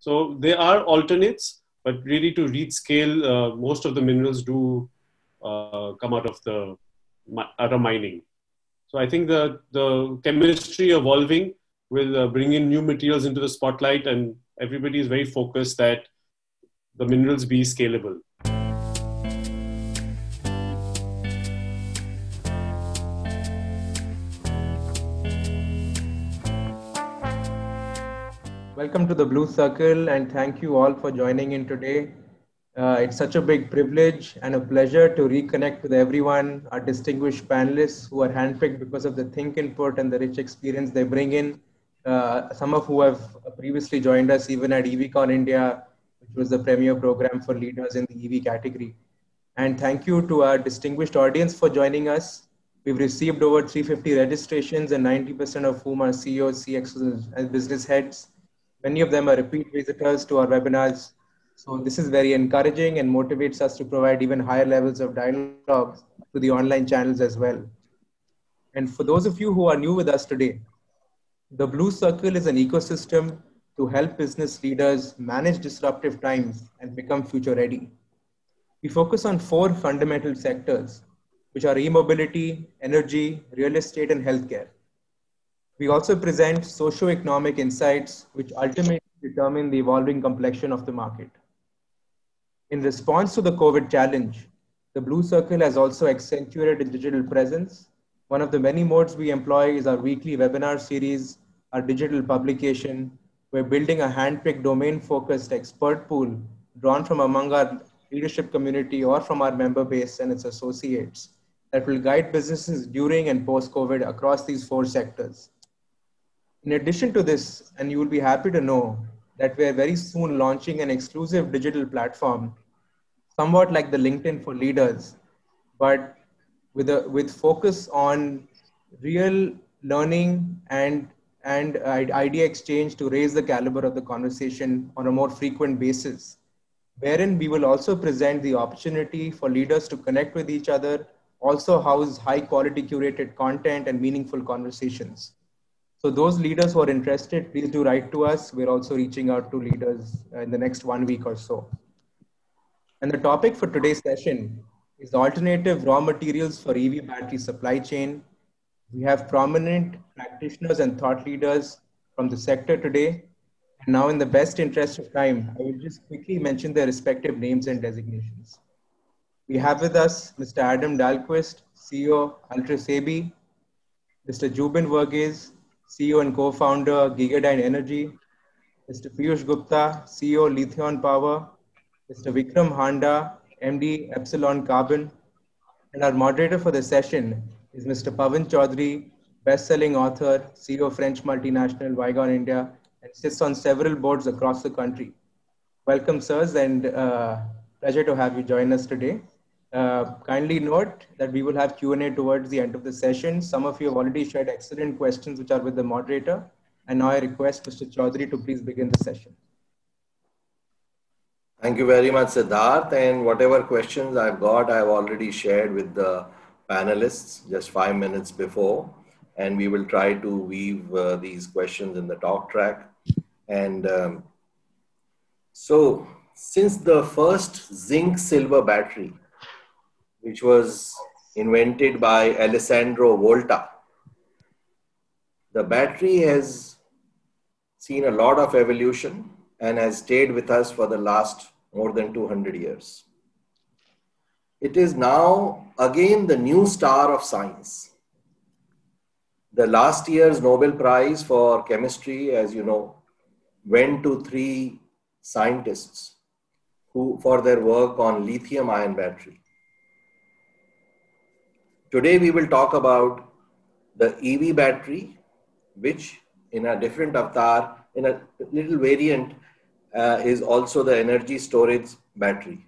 So there are alternates, but really to reach scale, uh, most of the minerals do uh, come out of the out of mining. So I think the the chemistry evolving will uh, bring in new materials into the spotlight, and everybody is very focused that the minerals be scalable. Welcome to the Blue Circle, and thank you all for joining in today. Uh, it's such a big privilege and a pleasure to reconnect with everyone, our distinguished panelists who are handpicked because of the think input and the rich experience they bring in. Uh, some of who have previously joined us even at EVCon India, which was the premier program for leaders in the EV category. And thank you to our distinguished audience for joining us. We've received over 350 registrations and 90% of whom are CEOs, CXOs, and business heads. Many of them are repeat visitors to our webinars. So this is very encouraging and motivates us to provide even higher levels of dialogue to the online channels as well. And for those of you who are new with us today, the Blue Circle is an ecosystem to help business leaders manage disruptive times and become future ready. We focus on four fundamental sectors, which are e-mobility, energy, real estate, and healthcare. We also present socio-economic insights which ultimately determine the evolving complexion of the market. In response to the COVID challenge, the Blue Circle has also accentuated digital presence. One of the many modes we employ is our weekly webinar series, our digital publication. We're building a handpicked domain-focused expert pool drawn from among our leadership community or from our member base and its associates that will guide businesses during and post-COVID across these four sectors. In addition to this, and you will be happy to know that we're very soon launching an exclusive digital platform, somewhat like the LinkedIn for leaders, but with a with focus on real learning and and uh, idea exchange to raise the caliber of the conversation on a more frequent basis, wherein we will also present the opportunity for leaders to connect with each other, also house high quality curated content and meaningful conversations. So those leaders who are interested, please do write to us. We're also reaching out to leaders in the next one week or so. And the topic for today's session is alternative raw materials for EV battery supply chain. We have prominent practitioners and thought leaders from the sector today. And now in the best interest of time, I will just quickly mention their respective names and designations. We have with us Mr. Adam Dahlquist, CEO Altris AB, Mr. Jubin Varghese, CEO and co-founder Gegadyne Energy, Mr. Piyush Gupta, CEO Lithion Power, Mr. Vikram Handa, MD Epsilon Carbon, and our moderator for the session is Mr. Pavan Choudary, best-selling author, CEO French multinational Vygon India, and sits on several boards across the country. Welcome, sirs, and uh, pleasure to have you join us today. Uh, kindly note that we will have Q&A towards the end of the session. Some of you have already shared excellent questions which are with the moderator. And now I request Mr. Choudary to please begin the session. Thank you very much, Siddharth. And whatever questions I've got, I've already shared with the panelists just five minutes before. And we will try to weave uh, these questions in the talk track. And um, so since the first zinc silver battery which was invented by Alessandro Volta. The battery has seen a lot of evolution and has stayed with us for the last more than 200 years. It is now again the new star of science. The last year's Nobel Prize for chemistry, as you know, went to three scientists who, for their work on lithium ion battery. Today we will talk about the EV battery, which in a different avatar, in a little variant, uh, is also the energy storage battery.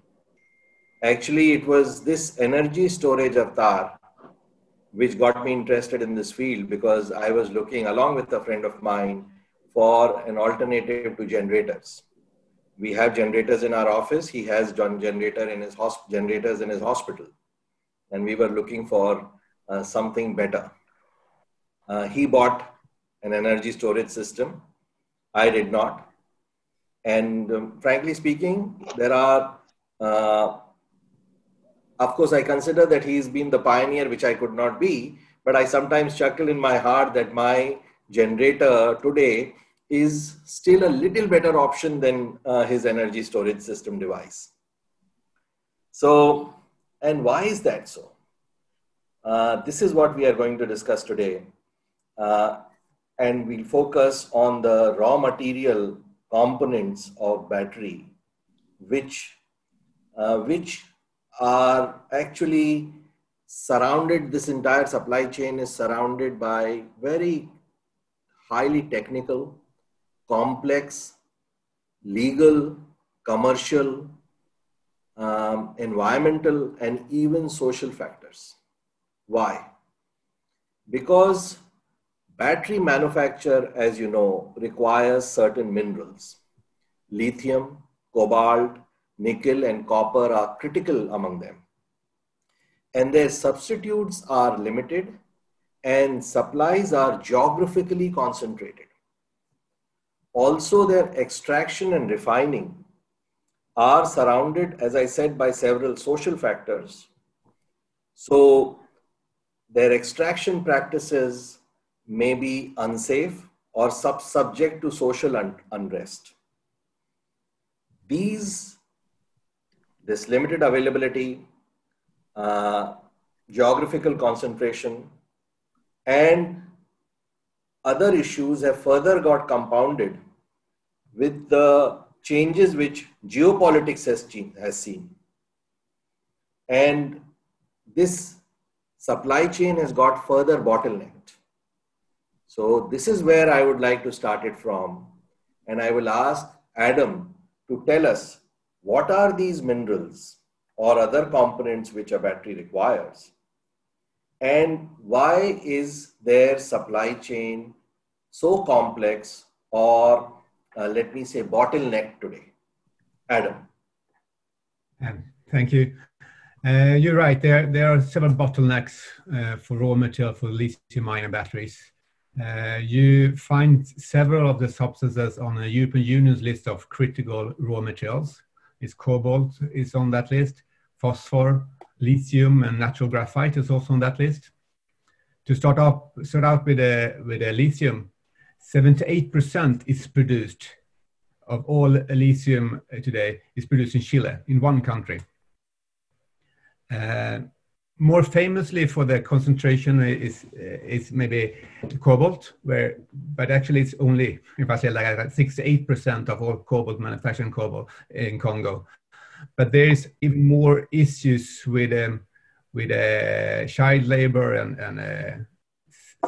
Actually, it was this energy storage avatar which got me interested in this field because I was looking along with a friend of mine for an alternative to generators. We have generators in our office. He has generator in his generators in his hospital and we were looking for uh, something better. Uh, he bought an energy storage system. I did not. And um, frankly speaking, there are, uh, of course, I consider that he's been the pioneer, which I could not be, but I sometimes chuckle in my heart that my generator today is still a little better option than uh, his energy storage system device. So, and why is that so? Uh, this is what we are going to discuss today. Uh, and we'll focus on the raw material components of battery, which, uh, which are actually surrounded, this entire supply chain is surrounded by very highly technical, complex, legal, commercial, um, environmental, and even social factors. Why? Because battery manufacture, as you know, requires certain minerals. Lithium, cobalt, nickel, and copper are critical among them. And their substitutes are limited and supplies are geographically concentrated. Also, their extraction and refining are surrounded, as I said, by several social factors. So, their extraction practices may be unsafe or sub- subject to social un- unrest. These, this limited availability, uh, geographical concentration, and other issues have further got compounded with the changes which geopolitics has, has seen. And this supply chain has got further bottlenecked. So this is where I would like to start it from. And I will ask Adam to tell us what are these minerals or other components which a battery requires and why is their supply chain so complex or uh, let me say bottleneck today adam um, thank you uh, you're right there there are several bottlenecks uh, for raw material for lithium ion batteries uh, you find several of the substances on the European Union's list of critical raw materials. Is cobalt is on that list, phosphor, lithium and natural graphite is also on that list. To start up, start out with a with a lithium, 78% is produced of all lithium today is produced in Chile, in one country. Uh, more famously for the concentration is is maybe cobalt, where but actually it's only if I say like that, 68% of all cobalt manufactured cobalt in Congo but there is even more issues with um, with uh, child labor and, and uh,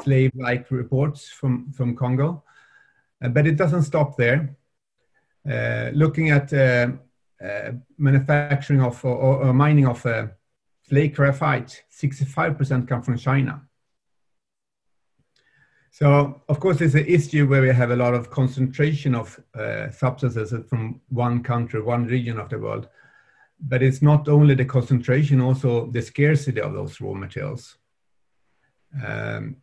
slave-like reports from from Congo, uh, but it doesn't stop there. Uh, looking at uh, uh, manufacturing of or, or mining of flake graphite, 65% come from China. So, of course, it's an issue where we have a lot of concentration of substances from one country, one region of the world but it's not only the concentration, also the scarcity of those raw materials. Um,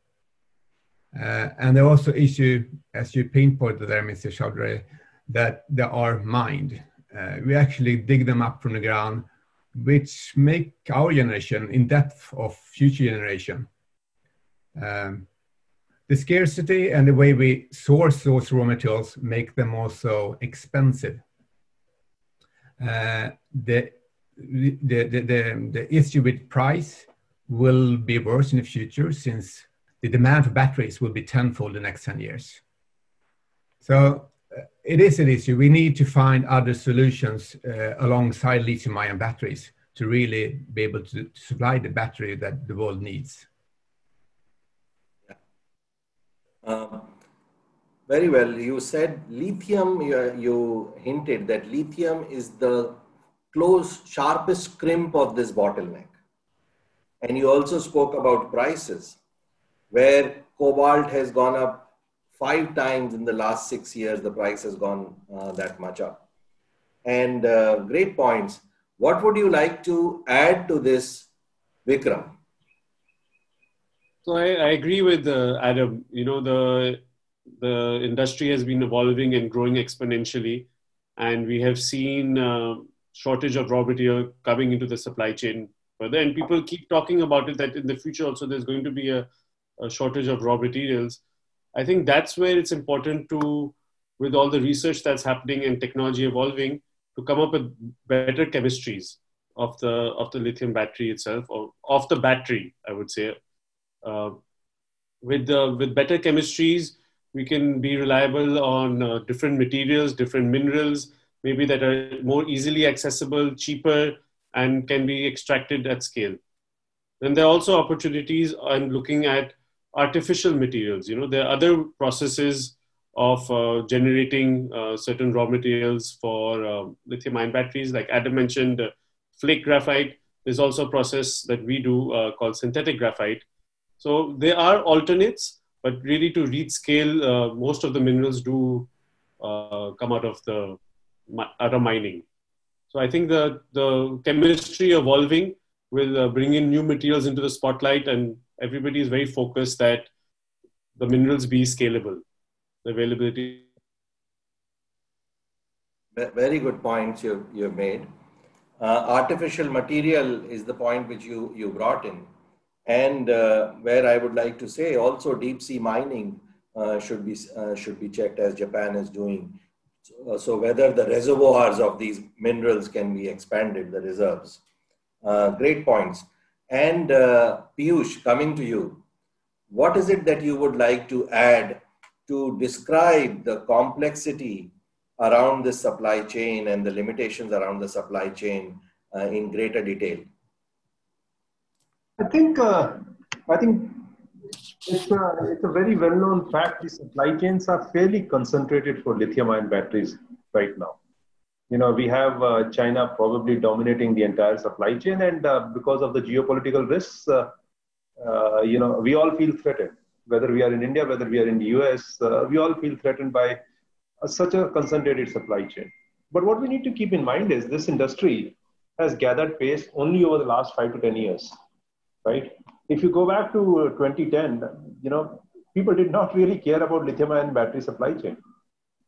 uh, and they also issue, as you pinpointed there, Mr. Choudary, that they are mined. Uh, we actually dig them up from the ground, which make our generation in depth of future generation. Um, the scarcity and the way we source those raw materials make them also expensive. Uh, the, the, the, the, the issue with price will be worse in the future since the demand for batteries will be tenfold the next 10 years. So uh, it is an issue. We need to find other solutions uh, alongside lithium ion batteries to really be able to, supply the battery that the world needs. Um, very well. You said lithium, you, you hinted that lithium is the close, sharpest crimp of this bottleneck. And you also spoke about prices, where cobalt has gone up five times in the last six years, the price has gone uh, that much up. And uh, great points. What would you like to add to this, Vikram? So I, I agree with uh, Adam. You know, the the industry has been evolving and growing exponentially. and we have seen uh, shortage of raw material coming into the supply chain further. And people keep talking about it that in the future also there's going to be a, a shortage of raw materials. I think that's where it's important to, with all the research that's happening and technology evolving, to come up with better chemistries of the of the lithium battery itself or of the battery, I would say. Uh, with the with better chemistries, we can be reliable on uh, different materials, different minerals, maybe that are more easily accessible, cheaper, and can be extracted at scale. Then there are also opportunities on looking at artificial materials. You know, there are other processes of uh, generating uh, certain raw materials for uh, lithium ion batteries. Like Adam mentioned, uh, flake graphite. There's also a process that we do uh, called synthetic graphite. So there are alternates, but really to reach scale, uh, most of the minerals do come out of the out of mining. So I think the the chemistry evolving will bring in new materials into the spotlight, and everybody is very focused that the minerals be scalable the availability. Very good points you, you've made. Uh, artificial material is the point which you, you brought in. And uh, where I would like to say also deep sea mining uh, should, be, uh, should be checked as Japan is doing. So, so, whether the reservoirs of these minerals can be expanded, the reserves. Uh, great points. And Piyush, coming to you, what is it that you would like to add to describe the complexity around the supply chain and the limitations around the supply chain uh, in greater detail? I think uh, I think it's a, it's a very well-known fact. The supply chains are fairly concentrated for lithium-ion batteries right now. You know, we have uh, China probably dominating the entire supply chain, and uh, because of the geopolitical risks, uh, uh, you know, we all feel threatened whether we are in India, whether we are in the US, uh, we all feel threatened by such a concentrated supply chain. But what we need to keep in mind is this industry has gathered pace only over the last five to 10 years, right? If you go back to 2010, you know, people did not really care about lithium ion battery supply chain.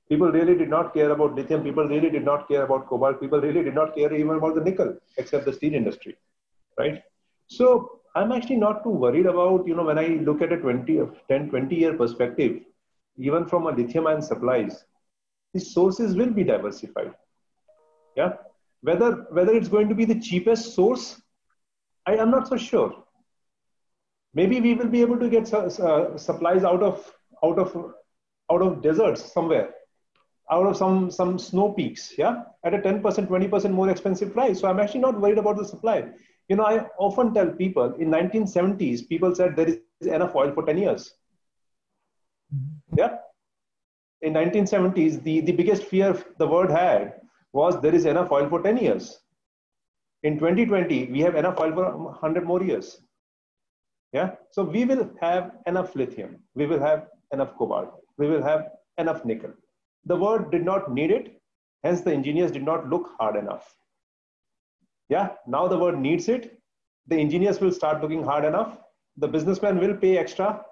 People really did not care about lithium. People really did not care about cobalt. People really did not care even about the nickel, except the steel industry, right? So I'm actually not too worried about, you know, when I look at a 20, 10, 20 year perspective, even from a lithium ion supplies, the sources will be diversified. Yeah. Whether, whether it's going to be the cheapest source, I am not so sure. Maybe we will be able to get uh, supplies out of, out of, out of deserts somewhere, out of some, some snow peaks. Yeah. At a 10%, 20% more expensive price. So I'm actually not worried about the supply you know, I often tell people in 1970s, people said there is enough oil for 10 years. Mm-hmm. Yeah. In 1970s, the, the biggest fear the world had was there is enough oil for 10 years. In 2020, we have enough oil for 100 more years. Yeah. So we will have enough lithium. We will have enough cobalt. We will have enough nickel. The world did not need it. Hence, the engineers did not look hard enough. Yeah, now the world needs it. The engineers will start looking hard enough. The businessman will pay extra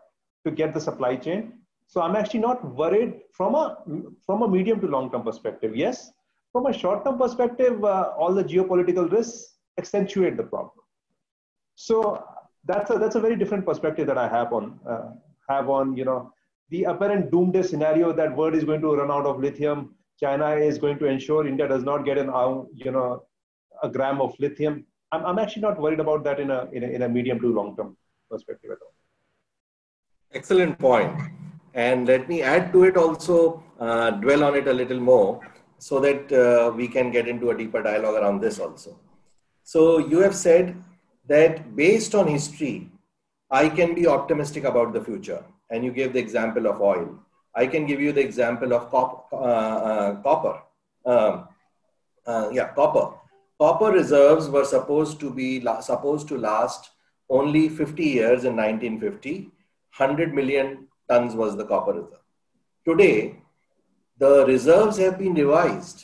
to get the supply chain. So I'm actually not worried from a from a medium to long term perspective. Yes, from a short term perspective, uh, all the geopolitical risks accentuate the problem. So that's a that's a very different perspective that I have on uh, have on you know the apparent doomsday scenario that world is going to run out of lithium. China is going to ensure India does not get an uh, you know a gram of lithium. I'm, I'm actually not worried about that in a, in a, in a medium to long term perspective at all. Excellent point. And let me add to it also, uh, dwell on it a little more so that uh, we can get into a deeper dialogue around this also. So you have said that based on history, I can be optimistic about the future. And you gave the example of oil. I can give you the example of cop, uh, uh copper. Um, uh, yeah, copper copper reserves were supposed to be supposed to last only 50 years in 1950 100 million tons was the copper reserve today the reserves have been revised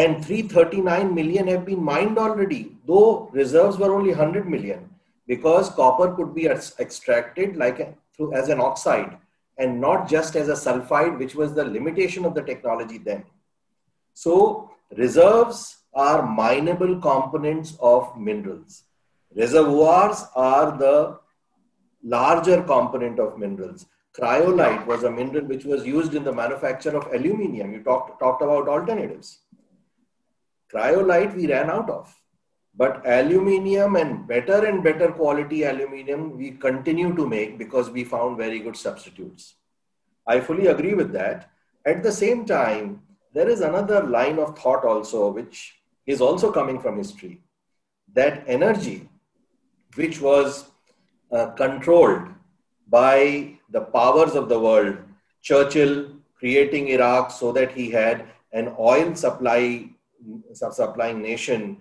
and 339 million have been mined already though reserves were only 100 million because copper could be extracted like a, through as an oxide and not just as a sulfide which was the limitation of the technology then So reserves are mineable components of minerals. Reservoirs are the larger component of minerals. Cryolite was a mineral which was used in the manufacture of aluminium. You talked, talked about alternatives. Cryolite we ran out of. But aluminium and better and better quality aluminium we continue to make because we found very good substitutes. I fully agree with that. At the same time, there is another line of thought also, which is also coming from history. That energy, which was uh, controlled by the powers of the world, Churchill creating Iraq so that he had an oil supply supplying nation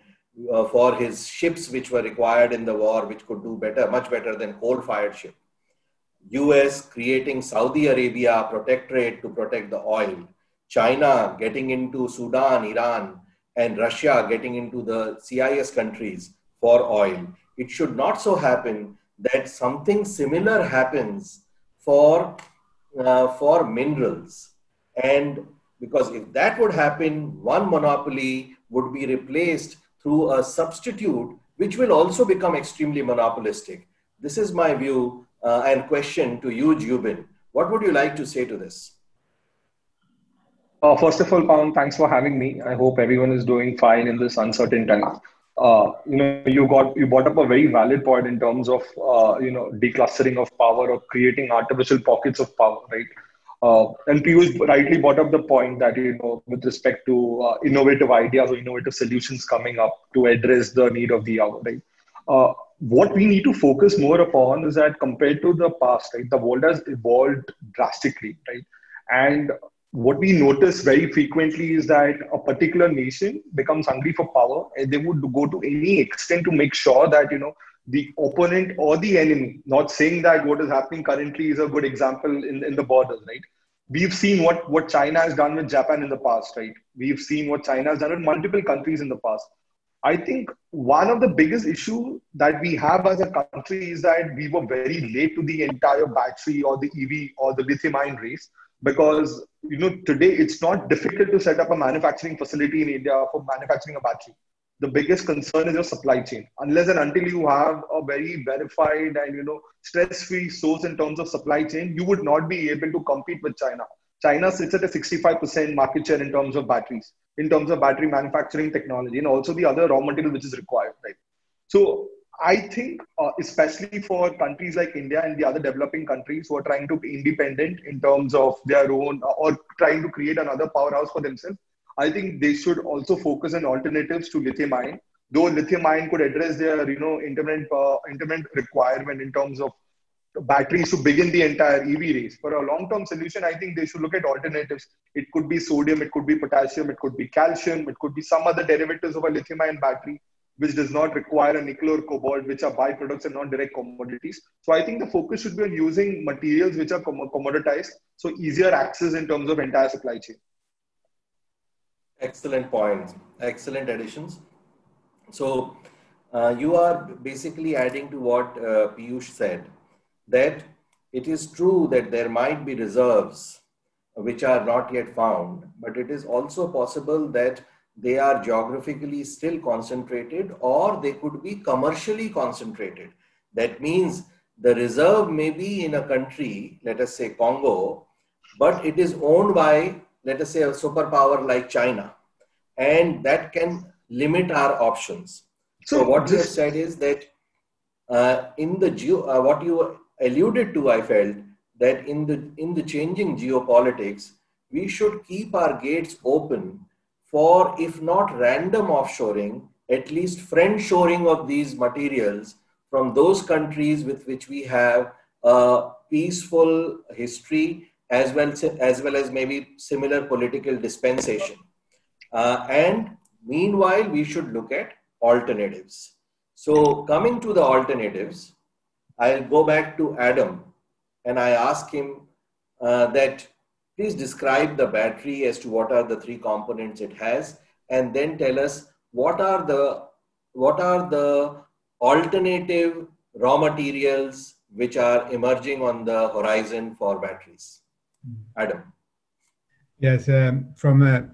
uh, for his ships which were required in the war which could do better much better than coal fired ship us creating saudi arabia protectorate to protect the oil. China getting into sudan iran and russia getting into the cis countries for oil. It should not so happen that something similar happens for uh, for minerals. And because if that would happen one monopoly would be replaced through a substitute which will also become extremely monopolistic. This is my view uh, and question to you jubin. What would you like to say to this? Uh, first of all, Pavan, thanks for having me. I hope everyone is doing fine in this uncertain time. Uh, you know you got you brought up a very valid point in terms of uh, you know declustering of power or creating artificial pockets of power right uh, and Piyush rightly brought up the point that you know with respect to uh, innovative ideas or innovative solutions coming up to address the need of the hour right? Uh, what we need to focus more upon is that compared to the past right the world has evolved drastically right? And what we notice very frequently is that a particular nation becomes hungry for power and they would go to any extent to make sure that you know the opponent or the enemy not saying that what is happening currently is a good example in, in the borders right? We've seen what what china has done with japan in the past right? We've seen what china has done with multiple countries in the past. I think one of the biggest issue that we have as a country is that we were very late to the entire battery or the ev or the lithium ion race because you know today it's not difficult to set up a manufacturing facility in India for manufacturing a battery. The biggest concern is your supply chain. Unless and until you have a very verified and you know stress-free source in terms of supply chain, you would not be able to compete with China. China sits at a 65% market share in terms of batteries, in terms of battery manufacturing technology, and also the other raw material which is required. Right. So I think, uh, especially for countries like India and the other developing countries who are trying to be independent in terms of their own uh, or trying to create another powerhouse for themselves, I think they should also focus on alternatives to lithium ion. Though lithium ion could address their, you know, intermittent, uh, intermittent requirement in terms of batteries to begin the entire EV race. For a long-term solution, I think they should look at alternatives. It could be sodium, it could be potassium, it could be calcium, it could be some other derivatives of a lithium-ion battery which does not require a nickel or cobalt, which are byproducts and not direct commodities. So I think the focus should be on using materials which are commoditized, so easier access in terms of entire supply chain. Excellent points. Excellent additions. So uh, you are basically adding to what uh, Piyush said, that it is true that there might be reserves which are not yet found, but it is also possible that they are geographically still concentrated or they could be commercially concentrated. That means the reserve may be in a country, let us say Congo, but it is owned by, let us say, a superpower like China. And that can limit our options. So, so what you have said is that uh, in the geo, uh, what you alluded to, I felt that in the in the changing geopolitics, we should keep our gates open for, if not random offshoring, at least friend shoring of these materials from those countries with which we have a peaceful history as well as, well as maybe similar political dispensation. Uh, and meanwhile, we should look at alternatives. So coming to the alternatives, I'll go back to Adam and I ask him uh, that Please describe the battery as to what are the three components it has, and then tell us what are the what are the alternative raw materials which are emerging on the horizon for batteries. Adam. Yes, um, from a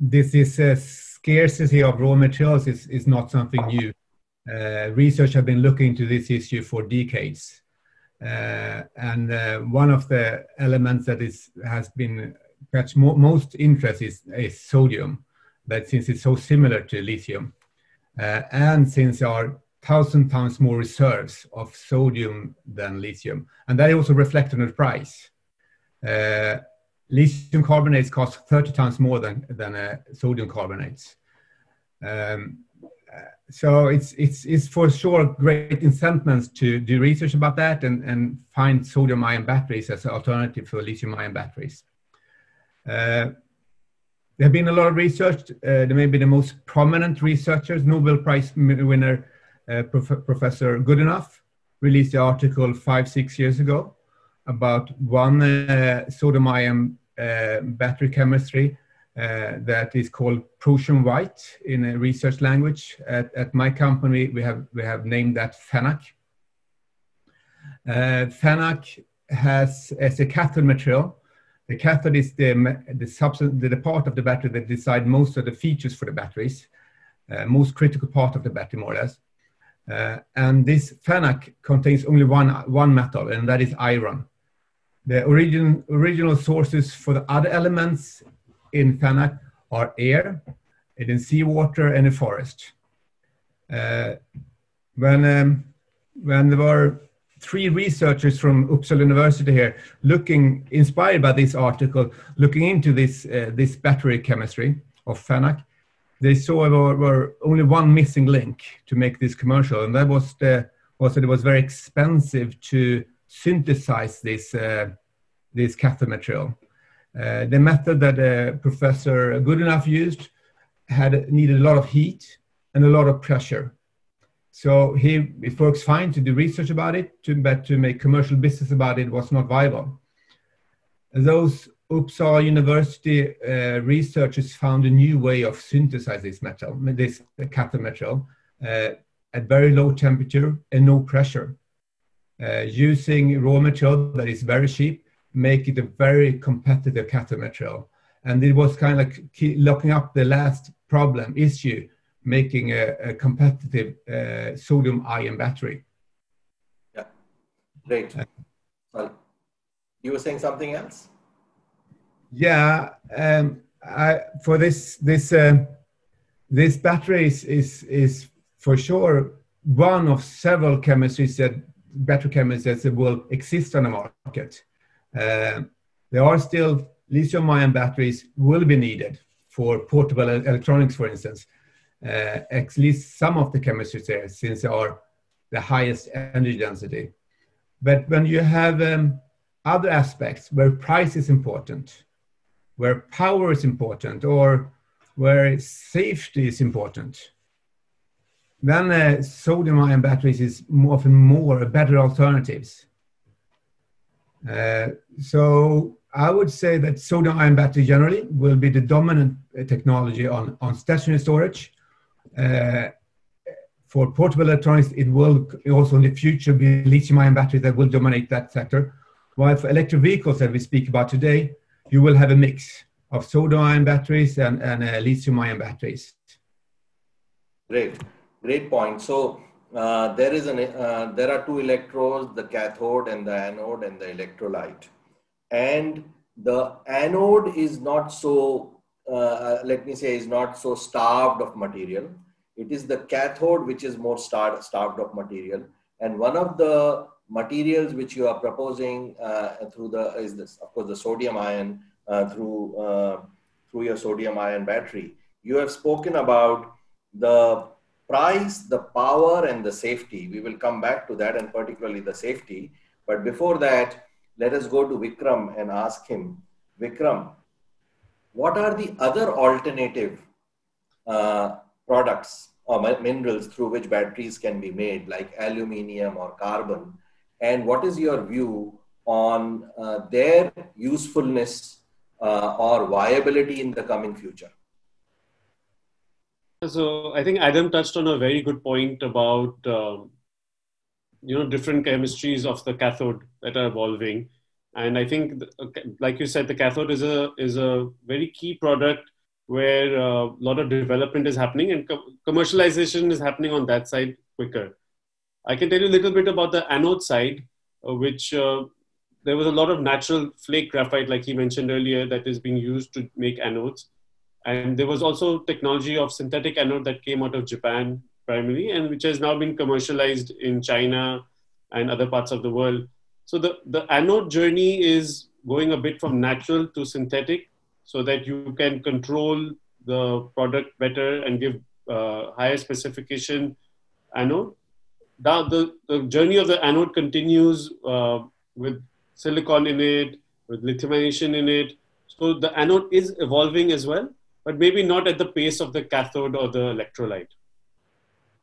this is a scarcity of raw materials is, is not something new. Uh, research have been looking into this issue for decades. Uh, and uh, one of the elements that is, has been perhaps mo most interest is, is, sodium, but since it's so similar to lithium, uh, and since there are thousand times more reserves of sodium than lithium, and that also reflected on the price. Uh, lithium carbonates cost 30 times more than, than uh, sodium carbonates. Um, so it's it's it's for sure great incentives to do research about that and and find sodium ion batteries as an alternative for lithium ion batteries. Uh, there have been a lot of research. Uh, there may be the most prominent researchers, Nobel Prize winner uh, Prof Professor Goodenough, released the article five six years ago about one uh, sodium ion uh, battery chemistry uh, that is called Prussian White in a research language. At, at, my company, we have, we have named that Fennac. Uh, Fennac has as a cathode material. The cathode is the, the substance, the, part of the battery that decide most of the features for the batteries, uh, most critical part of the battery, more or less. Uh, and this Fennac contains only one, one metal, and that is iron. The origin, original sources for the other elements in Fennac are air, in seawater, and in forest. Uh, when, um, when there were three researchers from Uppsala University here looking, inspired by this article, looking into this, uh, this battery chemistry of Fennac, they saw there were only one missing link to make this commercial, and that was, the, was that it was very expensive to synthesize this, uh, this cathode material. Uh, the method that Professor Goodenough used had needed a lot of heat and a lot of pressure. So he, it works fine to do research about it, to, but to make commercial business about it was not viable. Those Uppsala University uh, researchers found a new way of synthesizing this metal, this cathode metal, uh, at very low temperature and no pressure, using raw material that is very cheap make it a very competitive cathode material. And it was kind of like locking up the last problem issue, making a, a competitive uh, sodium ion battery. Yeah, great. Uh, you were saying something else? Yeah, um, I, for this this uh, this battery is, is is for sure one of several chemistries that battery chemistries that will exist on the market. Uh, there are still lithium ion batteries will be needed for portable electronics, for instance. Uh, at least some of the chemistries there, since they are the highest energy density. But when you have um, other aspects where price is important, where power is important, or where safety is important, then uh, sodium ion batteries is often more a better alternatives. Uh, so I would say that sodium ion battery generally will be the dominant uh, technology on, on stationary storage. Uh, for portable electronics, it will also in the future be lithium ion batteries that will dominate that sector. While for electric vehicles that we speak about today, you will have a mix of sodium ion batteries and, and uh, lithium ion batteries. Great, great point. So uh, there is an uh, there are two electrodes, the cathode and the anode and the electrolyte, and the anode is not so uh, let me say is not so starved of material. It is the cathode which is more starved starved of material, and one of the materials which you are proposing uh, through the is this of course the sodium ion uh, through through your sodium ion battery. You have spoken about the price, the power, and the safety. We will come back to that and particularly the safety. But before that, let us go to Vikram and ask him, Vikram, what are the other alternative uh, products or minerals through which batteries can be made, like aluminium or carbon? And what is your view on uh, their usefulness uh, or viability in the coming future? So I think Adam touched on a very good point about um, you know different chemistries of the cathode that are evolving, and I think like you said, the cathode is a is a very key product where a lot of development is happening and co- commercialization is happening on that side quicker. I can tell you a little bit about the anode side, uh, which uh, there was a lot of natural flake graphite, like he mentioned earlier, that is being used to make anodes. And there was also technology of synthetic anode that came out of Japan primarily, and which has now been commercialized in China and other parts of the world. So the, the anode journey is going a bit from natural to synthetic so that you can control the product better and give uh, higher specification anode. Now the, the journey of the anode continues uh, with silicon in it, with lithiumization in it. So the anode is evolving as well, but maybe not at the pace of the cathode or the electrolyte.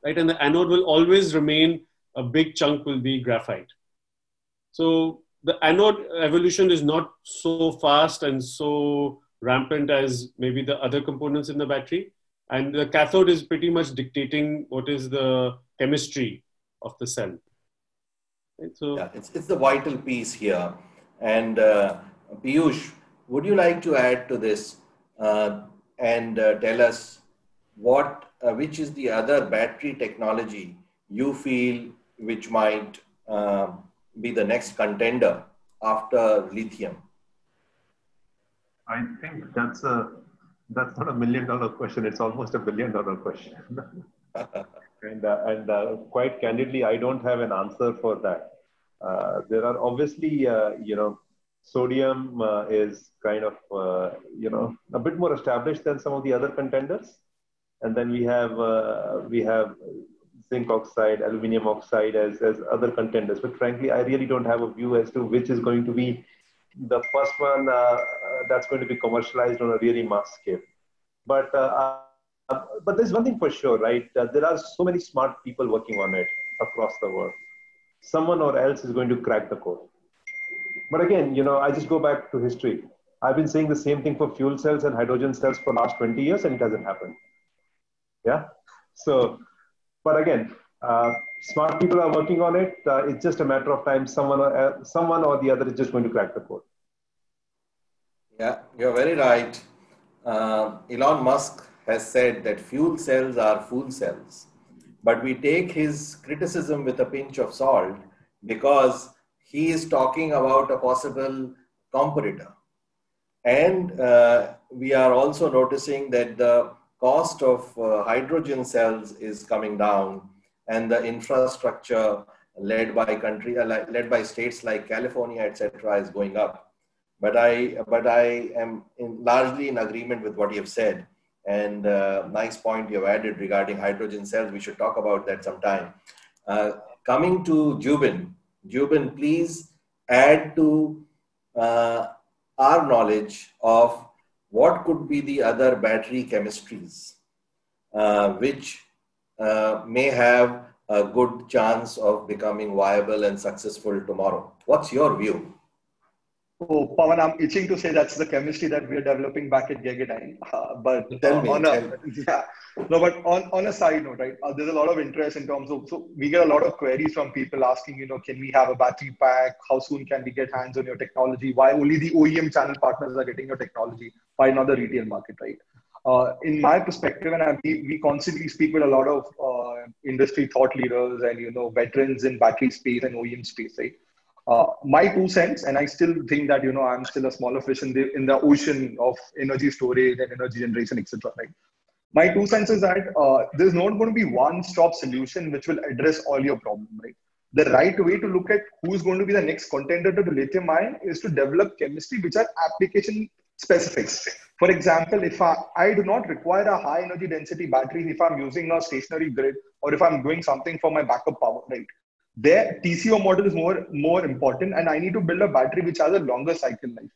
Right, and the anode will always remain a big chunk will be graphite. So the anode evolution is not so fast and so rampant as maybe the other components in the battery. And the cathode is pretty much dictating what is the chemistry of the cell. Right? So yeah, it's, it's the vital piece here. And uh, Piyush, would you like to add to this uh, and uh, tell us what, uh, which is the other battery technology you feel which might uh, be the next contender after lithium? I think that's a that's not a million dollar question. It's almost a billion dollar question. and uh, and uh, quite candidly, I don't have an answer for that. Uh, there are obviously, uh, you know, sodium uh, is kind of, uh, you know, a bit more established than some of the other contenders. And then we have we have zinc oxide, aluminum oxide as, as other contenders. But frankly, I really don't have a view as to which is going to be the first one uh, that's going to be commercialized on a really mass scale. But uh, uh, but there's one thing for sure, right? Uh, there are so many smart people working on it across the world. Someone or else is going to crack the code. But again, you know, I just go back to history. I've been saying the same thing for fuel cells and hydrogen cells for last 20 years, and it hasn't happened. Yeah. So but again, uh, smart people are working on it. Uh, it's just a matter of time. Someone, or, uh, someone or the other is just going to crack the code. Yeah, you're very right. Uh, Elon Musk has said that fuel cells are fool cells, but we take his criticism with a pinch of salt because he is talking about a possible competitor. And uh, we are also noticing that the cost of uh, hydrogen cells is coming down and the infrastructure led by country uh, led by states like california etc is going up. But i but i am in, largely in agreement with what you have said. And uh, nice point you have added regarding hydrogen cells. We should talk about that sometime. Uh, coming to jubin jubin please add to uh, our knowledge of what could be the other battery chemistries uh, which uh, may have a good chance of becoming viable and successful tomorrow? What's your view? Oh, Pavan, I'm itching to say that's the chemistry that we're developing back at Gegadyne. Uh, but tell me, on tell a, me. yeah, no, but on, on a side note, right? Uh, there's a lot of interest in terms of so we get a lot of queries from people asking, you know, can we have a battery pack? How soon can we get hands on your technology? Why only the OEM channel partners are getting your technology? Why not the retail market, right? Uh, in my perspective, and I, we, we constantly speak with a lot of uh, industry thought leaders and you know veterans in battery space and OEM space, right? Uh, my two cents, and I still think that you know I'm still a smaller fish in the in the ocean of energy storage and energy generation, etc. Right. My two cents is that uh, there's not going to be one-stop solution which will address all your problems. Right. The right way to look at who's going to be the next contender to lithium ion is to develop chemistry which are application specific. For example, if I, I do not require a high energy density battery if I'm using a stationary grid or if I'm doing something for my backup power, right? Their TCO model is more, more important and I need to build a battery which has a longer cycle life.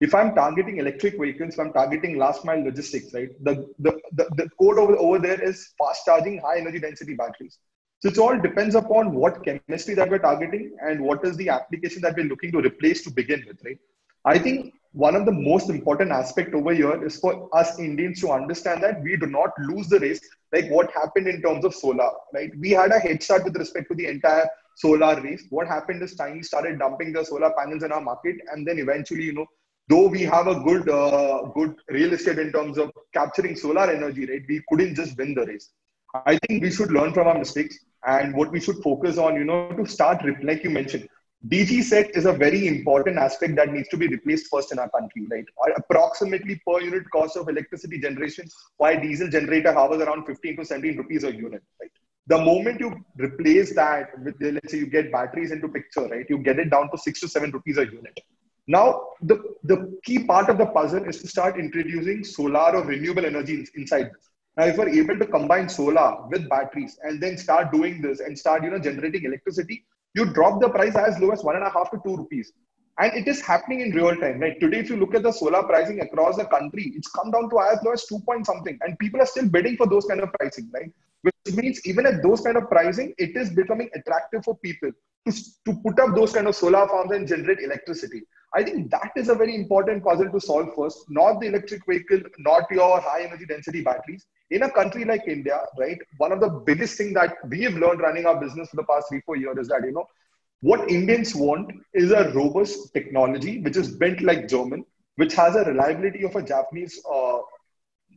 If I'm targeting electric vehicles, if I'm targeting last mile logistics, right? The, the, the, the code over, over there is fast charging high energy density batteries. So it all depends upon what chemistry that we're targeting and what is the application that we're looking to replace to begin with, right? I think one of the most important aspect over here is for us Indians to understand that we do not lose the race like what happened in terms of solar, right? We had a head start with respect to the entire solar race. What happened is Chinese started dumping the solar panels in our market, and then eventually, you know, though we have a good uh, good real estate in terms of capturing solar energy, right? We couldn't just win the race. I think we should learn from our mistakes and what we should focus on, you know, to start, like you mentioned, DG set is a very important aspect that needs to be replaced first in our country, right? Approximately per unit cost of electricity generation, why diesel generator hovers around 15 to 17 rupees a unit, right? The moment you replace that with, let's say, you get batteries into picture, right? You get it down to six to seven rupees a unit. Now, the, the key part of the puzzle is to start introducing solar or renewable energy inside this. Now, if we're able to combine solar with batteries and then start doing this and start, you know, generating electricity, you drop the price as low as one and a half to two rupees. And it is happening in real time. Right today, if you look at the solar pricing across the country, it's come down to as low as two point something, and people are still bidding for those kind of pricing, right? Which means even at those kind of pricing, it is becoming attractive for people to, to put up those kind of solar farms and generate electricity. I think that is a very important puzzle to solve first, not the electric vehicle, not your high energy density batteries. In a country like India, right, one of the biggest thing that we've learned running our business for the past three, four years is that, you know, what Indians want is a robust technology which is built like German, which has a reliability of a Japanese uh,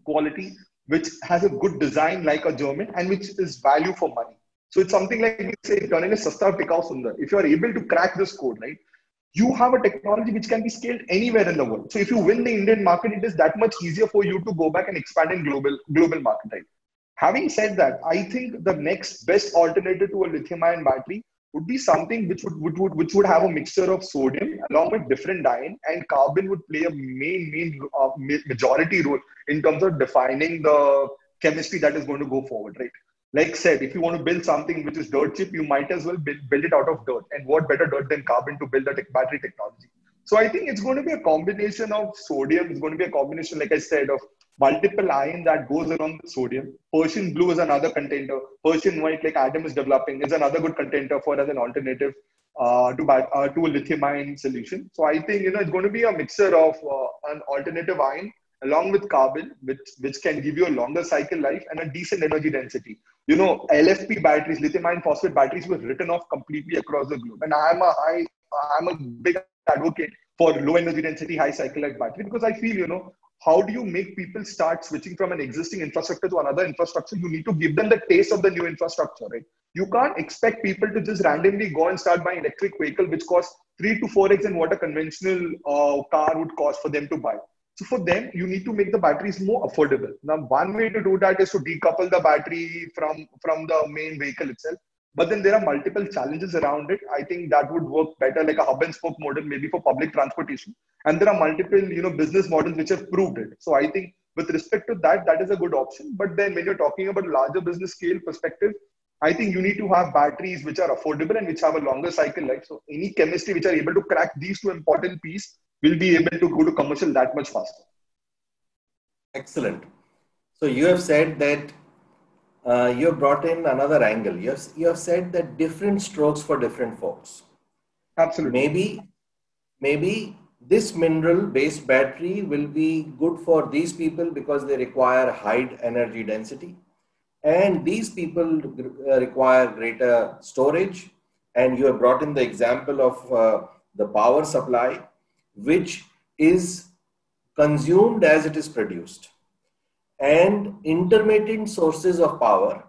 quality, which has a good design like a German, and which is value for money. So it's something like we say. If you are able to crack this code, right, you have a technology which can be scaled anywhere in the world. So if you win the Indian market, it is that much easier for you to go back and expand in global global market. Right? Having said that, I think the next best alternative to a lithium-ion battery would be something which would, would, would, which would have a mixture of sodium along with different ion and carbon would play a main main uh, majority role in terms of defining the chemistry that is going to go forward right like said, if you want to build something which is dirt cheap, you might as well build, build it out of dirt. And what better dirt than carbon to build a te- battery technology? So I think it's going to be a combination of sodium. It's going to be a combination, like I said, of multiple ion that goes around the sodium. Prussian blue is another contender. Prussian white, like Adam is developing, is another good contender for as an alternative uh, to uh, to a lithium ion solution. So I think you know it's going to be a mixture of uh, an alternative ion along with carbon, which, which can give you a longer cycle life and a decent energy density. You know, LFP batteries, lithium iron phosphate batteries were written off completely across the globe. And I'm a high, I'm a big advocate for low energy density, high cycle life battery because I feel, you know, how do you make people start switching from an existing infrastructure to another infrastructure? You need to give them the taste of the new infrastructure, right? You can't expect people to just randomly go and start buying electric vehicle, which costs three to four x in what a conventional uh, car would cost for them to buy. So for them, you need to make the batteries more affordable. Now, one way to do that is to decouple the battery from, from the main vehicle itself. But then there are multiple challenges around it. I think that would work better like a hub and spoke model, maybe for public transportation. And there are multiple, you know, business models which have proved it. So I think with respect to that, that is a good option. But then when you're talking about larger business scale perspective, I think you need to have batteries which are affordable and which have a longer cycle life. So any chemistry which are able to crack these two important pieces will be able to go to commercial that much faster. Excellent. So you have said that uh, you have brought in another angle. You have, you have said that different strokes for different folks. Absolutely. Maybe, maybe this mineral-based battery will be good for these people because they require high energy density, and these people uh, require greater storage. And you have brought in the example of uh, the power supply which is consumed as it is produced. And intermittent sources of power,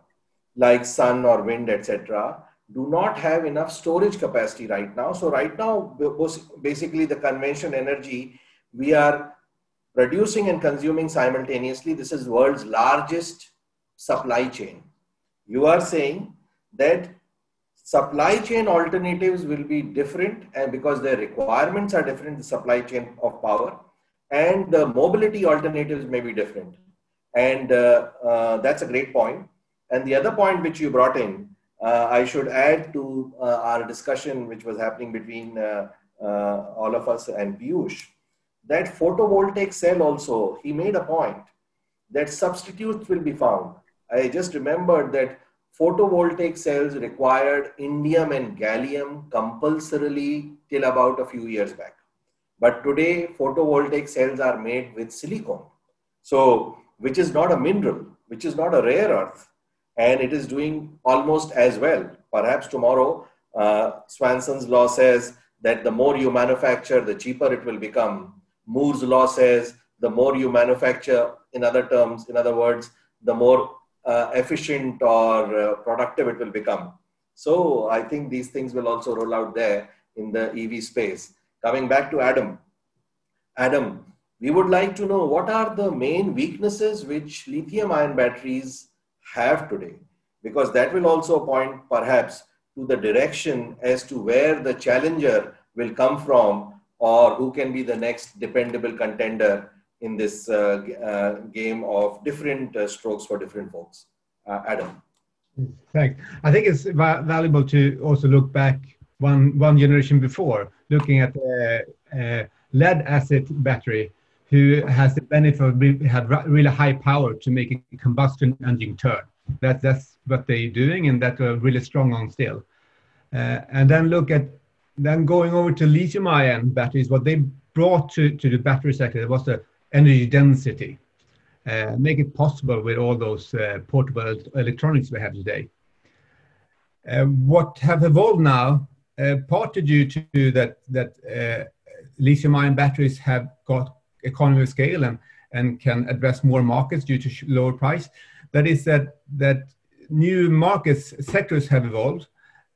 like sun or wind, etc., do not have enough storage capacity right now. So, right now, basically, the conventional energy we are producing and consuming simultaneously. This is world's largest supply chain. You are saying that supply chain alternatives will be different and because their requirements are different the supply chain of power and the mobility alternatives may be different and uh, uh, that's a great point. and the other point which you brought in uh, i should add to uh, our discussion which was happening between uh, uh, all of us and Piyush that photovoltaic cell also he made a point that substitutes will be found i just remembered that photovoltaic cells required indium and gallium compulsorily till about a few years back. But today, photovoltaic cells are made with silicon. So, which is not a mineral, which is not a rare earth, and it is doing almost as well. Perhaps tomorrow, uh, Swanson's law says that the more you manufacture, the cheaper it will become. Moore's law says the more you manufacture, in other terms, in other words, the more uh, efficient or uh, productive it will become. So I think these things will also roll out there in the EV space. Coming back to Adam. Adam, we would like to know what are the main weaknesses which lithium ion batteries have today? Because that will also point perhaps to the direction as to where the challenger will come from or who can be the next dependable contender in this uh, uh, game of different uh, strokes for different folks. Adam. Thanks. I think it's va- valuable to also look back one one generation before, looking at the lead acid battery, who has the benefit of had really high power to make a combustion engine turn. That that's what they're doing, and that are really strong on still. Uh, and then look at then going over to lithium ion batteries, what they brought to, to the battery sector was the energy density. Uh, make it possible with all those uh, portable electronics we have today. Uh, what have evolved now, uh, partly due to that, that uh, lithium-ion batteries have got economy of scale and, and can address more markets due to lower price. That is that, that new markets sectors have evolved.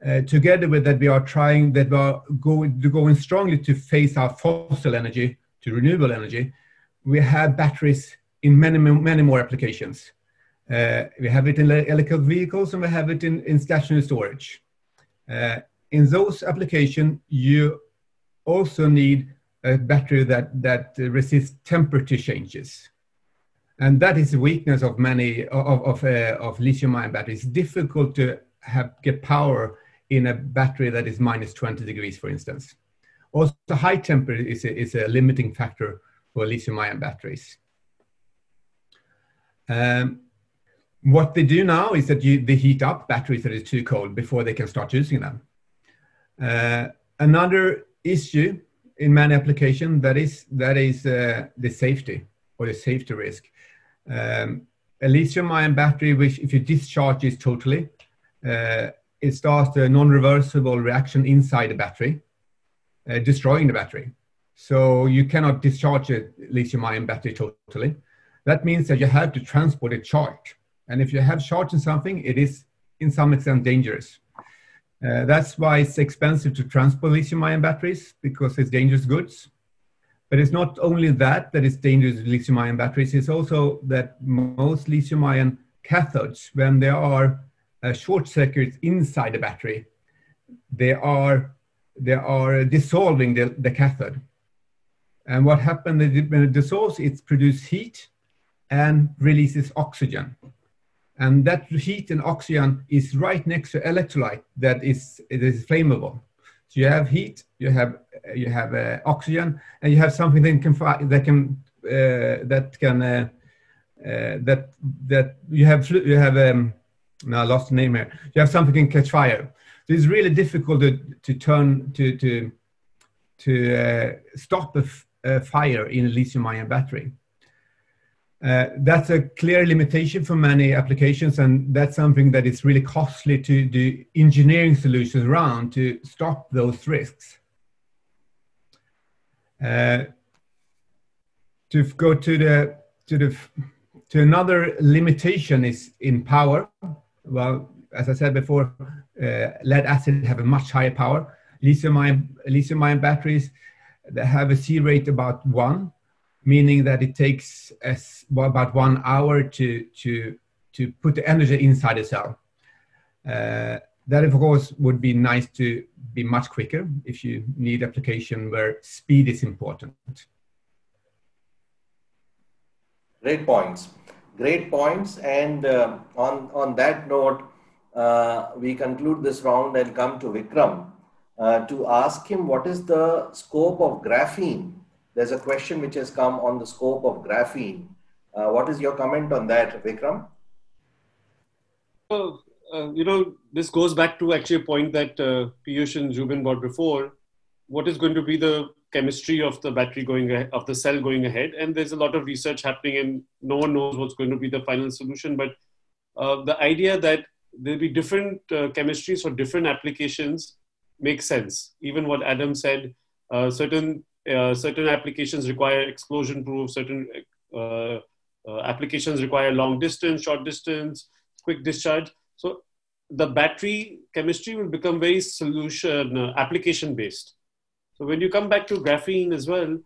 Uh, together with that, we are trying that we are going, going strongly to phase out fossil energy to renewable energy. We have batteries in many, many more applications. Uh, we have it in electric vehicles and we have it in, in stationary storage. Uh, in those applications, you also need a battery that, that resists temperature changes. And that is the weakness of many of, of, uh, of lithium ion batteries. It's difficult to have, get power in a battery that is minus 20 degrees, for instance. Also, high temperature is a, is a limiting factor for lithium ion batteries. Um, what they do now is that you, they heat up batteries that is too cold before they can start using them. Uh, another issue in many applications that is that is uh, the safety or the safety risk. Um, a lithium-ion battery, which if you discharge it totally, uh, it starts a non-reversible reaction inside the battery, uh, destroying the battery. So you cannot discharge a lithium-ion battery totally. That means that you have to transport a charge. And if you have charge in something, it is in some extent dangerous. Uh, that's why it's expensive to transport lithium-ion batteries because it's dangerous goods. But it's not only that that is dangerous lithium-ion batteries. It's also that most lithium-ion cathodes, when there are uh, short circuits inside the battery, they are they are dissolving the, the cathode. And what happens when it dissolves, it produces heat and releases oxygen. And that heat and oxygen is right next to electrolyte that is, it is flammable. So you have heat, you have you have uh, oxygen, and you have something that can that can uh, that can uh, uh that that you have you have um, now I lost the name here. You have something that can catch fire. So it's really difficult to, to turn to to to uh, stop a, a fire in a lithium-ion battery. Uh, that's a clear limitation for many applications, and that's something that is really costly to do engineering solutions around to stop those risks. Uh, to go to the to the to another limitation is in power. Well, as I said before, uh, lead acid have a much higher power. Lithium ion lithium ion batteries have a C rate about one, meaning that it takes as, well, about one hour to, to, to put the energy inside the cell. Uh, that, of course, would be nice to be much quicker if you need application where speed is important. Great points. Great points. And uh, on, on that note, uh, we conclude this round and come to Vikram uh, to ask him what is the scope of graphene there's a question which has come on the scope of graphene. Uh, what is your comment on that, Vikram? Well, uh, you know, this goes back to actually a point that uh, Piyush and Jubin brought before. What is going to be the chemistry of the battery going ahead, of the cell going ahead? And there's a lot of research happening, and no one knows what's going to be the final solution. But uh, the idea that there'll be different uh, chemistries for different applications makes sense. Even what Adam said, uh, certain uh, certain applications require explosion proof, certain uh, uh, applications require long distance, short distance, quick discharge. So the battery chemistry will become very solution uh, application based. So when you come back to graphene as well,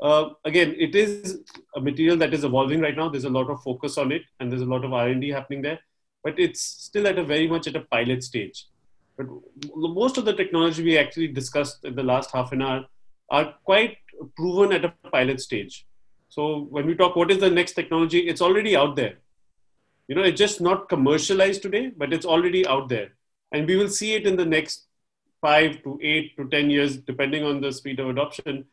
uh, again, it is a material that is evolving right now. There's a lot of focus on it, and there's a lot of R&D happening there. But it's still at a very much at a pilot stage. But most of the technology we actually discussed in the last half an hour are quite proven at a pilot stage. So when we talk what is the next technology, it's already out there. You know, it's just not commercialized today, but it's already out there. And we will see it in the next five to eight to 10 years, depending on the speed of adoption,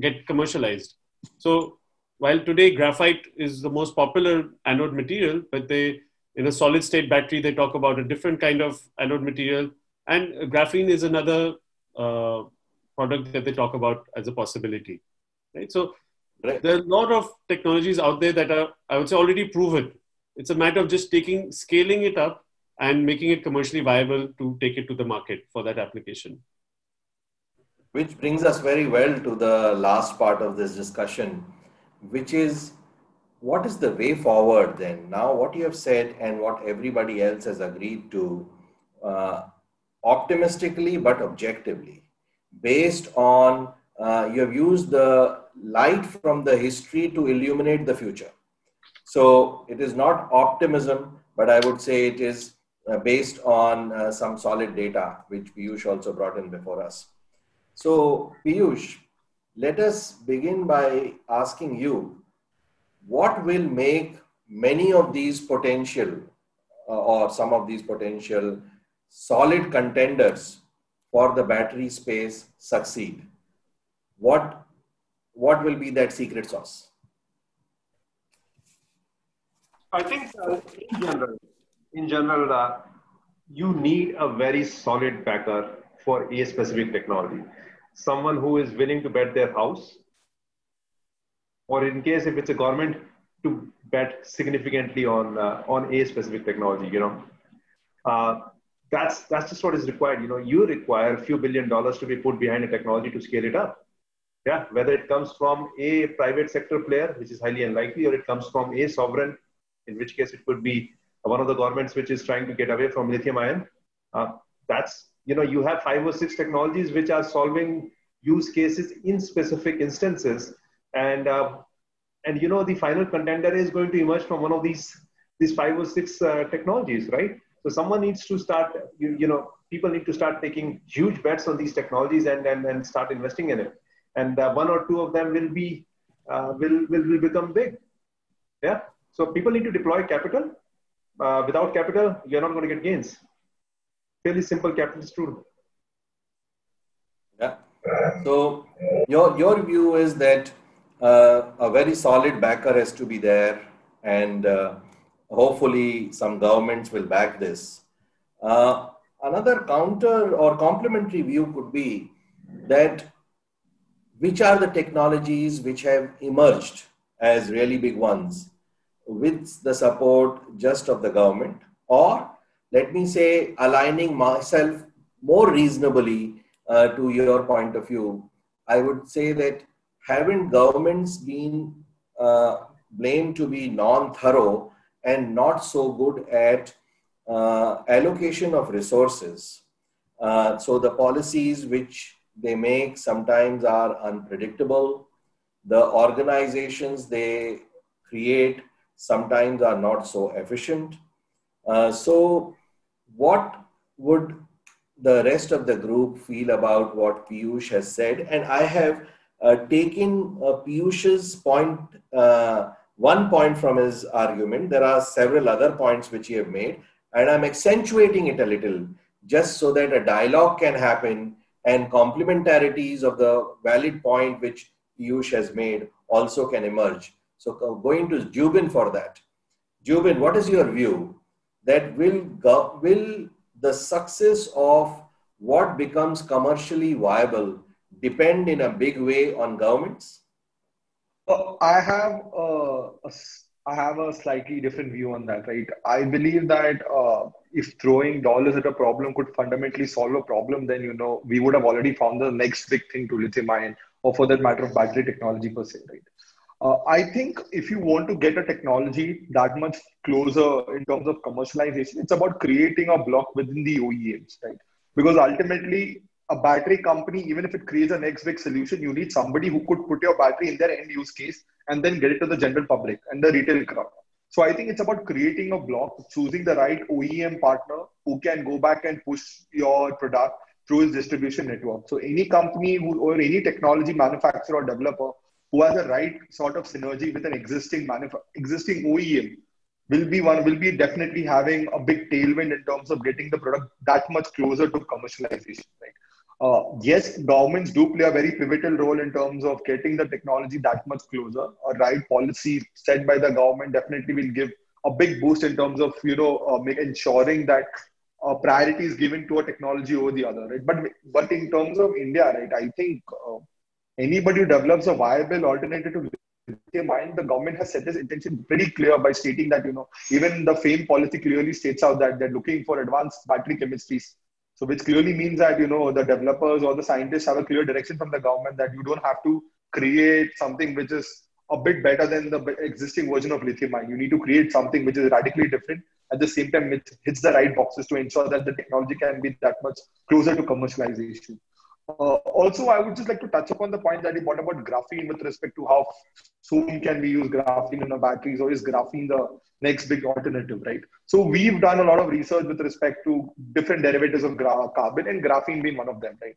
get commercialized. So while today graphite is the most popular anode material, but they, in a solid state battery, they talk about a different kind of anode material. And graphene is another uh, product that they talk about as a possibility. Right. So right. there are a lot of technologies out there that are, I would say, already proven. It's a matter of just taking, scaling it up and making it commercially viable to take it to the market for that application. Which brings us very well to the last part of this discussion, which is what is the way forward then? Now, what you have said and what everybody else has agreed to, uh, optimistically but objectively, based on uh, you have used the light from the history to illuminate the future. So it is not optimism, but I would say it is uh, based on uh, some solid data, which Piyush also brought in before us. So, Piyush, let us begin by asking you what will make many of these potential uh, or some of these potential solid contenders for the battery space succeed? What, what will be that secret sauce? I think uh, in general, in general, uh, you need a very solid backer for a specific technology someone who is willing to bet their house, or in case if it's a government, to bet significantly on uh, on a specific technology. You know, uh, that's that's just what is required. You know, you require a few billion dollars to be put behind a technology to scale it up. Yeah, whether it comes from a private sector player, which is highly unlikely, or it comes from a sovereign, in which case it could be one of the governments which is trying to get away from lithium ion. Uh, that's you know you have five or six technologies which are solving use cases in specific instances and uh, and you know the final contender is going to emerge from one of these these five or six uh, technologies right so someone needs to start you, you know people need to start taking huge bets on these technologies and and, and start investing in it. And uh, one or two of them will be uh, will, will will become big. Yeah? So people need to deploy capital. Uh, without capital you're not going to get gains. Fairly simple capitalist rule. Yeah. So your your view is that uh, a very solid backer has to be there, and uh, hopefully some governments will back this. Uh, another counter or complementary view could be that which are the technologies which have emerged as really big ones with the support just of the government or let me say, aligning myself more reasonably uh, to your point of view, I would say that haven't governments been uh, blamed to be non-thorough and not so good at uh, allocation of resources. Uh, so the policies which they make sometimes are unpredictable. The organizations they create sometimes are not so efficient. Uh, so what would the rest of the group feel about what Piyush has said? And I have uh, taken uh, Piyush's point, uh, one point from his argument. There are several other points which he have made, and I'm accentuating it a little just so that a dialogue can happen and complementarities of the valid point which Piyush has made also can emerge. So going to Jubin for that. Jubin, what is your view? that will, will the success of what becomes commercially viable depend in a big way on governments? I have a, a, I have a slightly different view on that, right? I believe that uh, if throwing dollars at a problem could fundamentally solve a problem, then you know we would have already found the next big thing to lithium ion or for that matter of battery technology per se, right? Uh, I think if you want to get a technology that much closer in terms of commercialization, it's about creating a block within the OEMs, right? Because ultimately, a battery company, even if it creates a next big solution, you need somebody who could put your battery in their end use case and then get it to the general public and the retail crowd. So I think it's about creating a block, choosing the right OEM partner who can go back and push your product through his distribution network. So any company who, or any technology manufacturer or developer who has the right sort of synergy with an existing manuf- existing OEM will be one will be definitely having a big tailwind in terms of getting the product that much closer to commercialization. Right. Uh, yes, governments do play a very pivotal role in terms of getting the technology that much closer. A right policy set by the government definitely will give a big boost in terms of you know uh, make, ensuring that uh, priority is given to a technology over the other. Right, but but in terms of India, right, I think uh, anybody who develops a viable alternative to lithium ion, the government has set this intention pretty clear by stating that you know even the FAME policy clearly states out that they're looking for advanced battery chemistries so which clearly means that you know the developers or the scientists have a clear direction from the government that you don't have to create something which is a bit better than the existing version of lithium ion. You need to create something which is radically different. At the same time, it hits the right boxes to ensure that the technology can be that much closer to commercialization. Uh, also, I would just like to touch upon the point that you brought about graphene with respect to how soon can we use graphene in our batteries, or is graphene the next big alternative, right? So we've done a lot of research with respect to different derivatives of carbon, and graphene being one of them, right?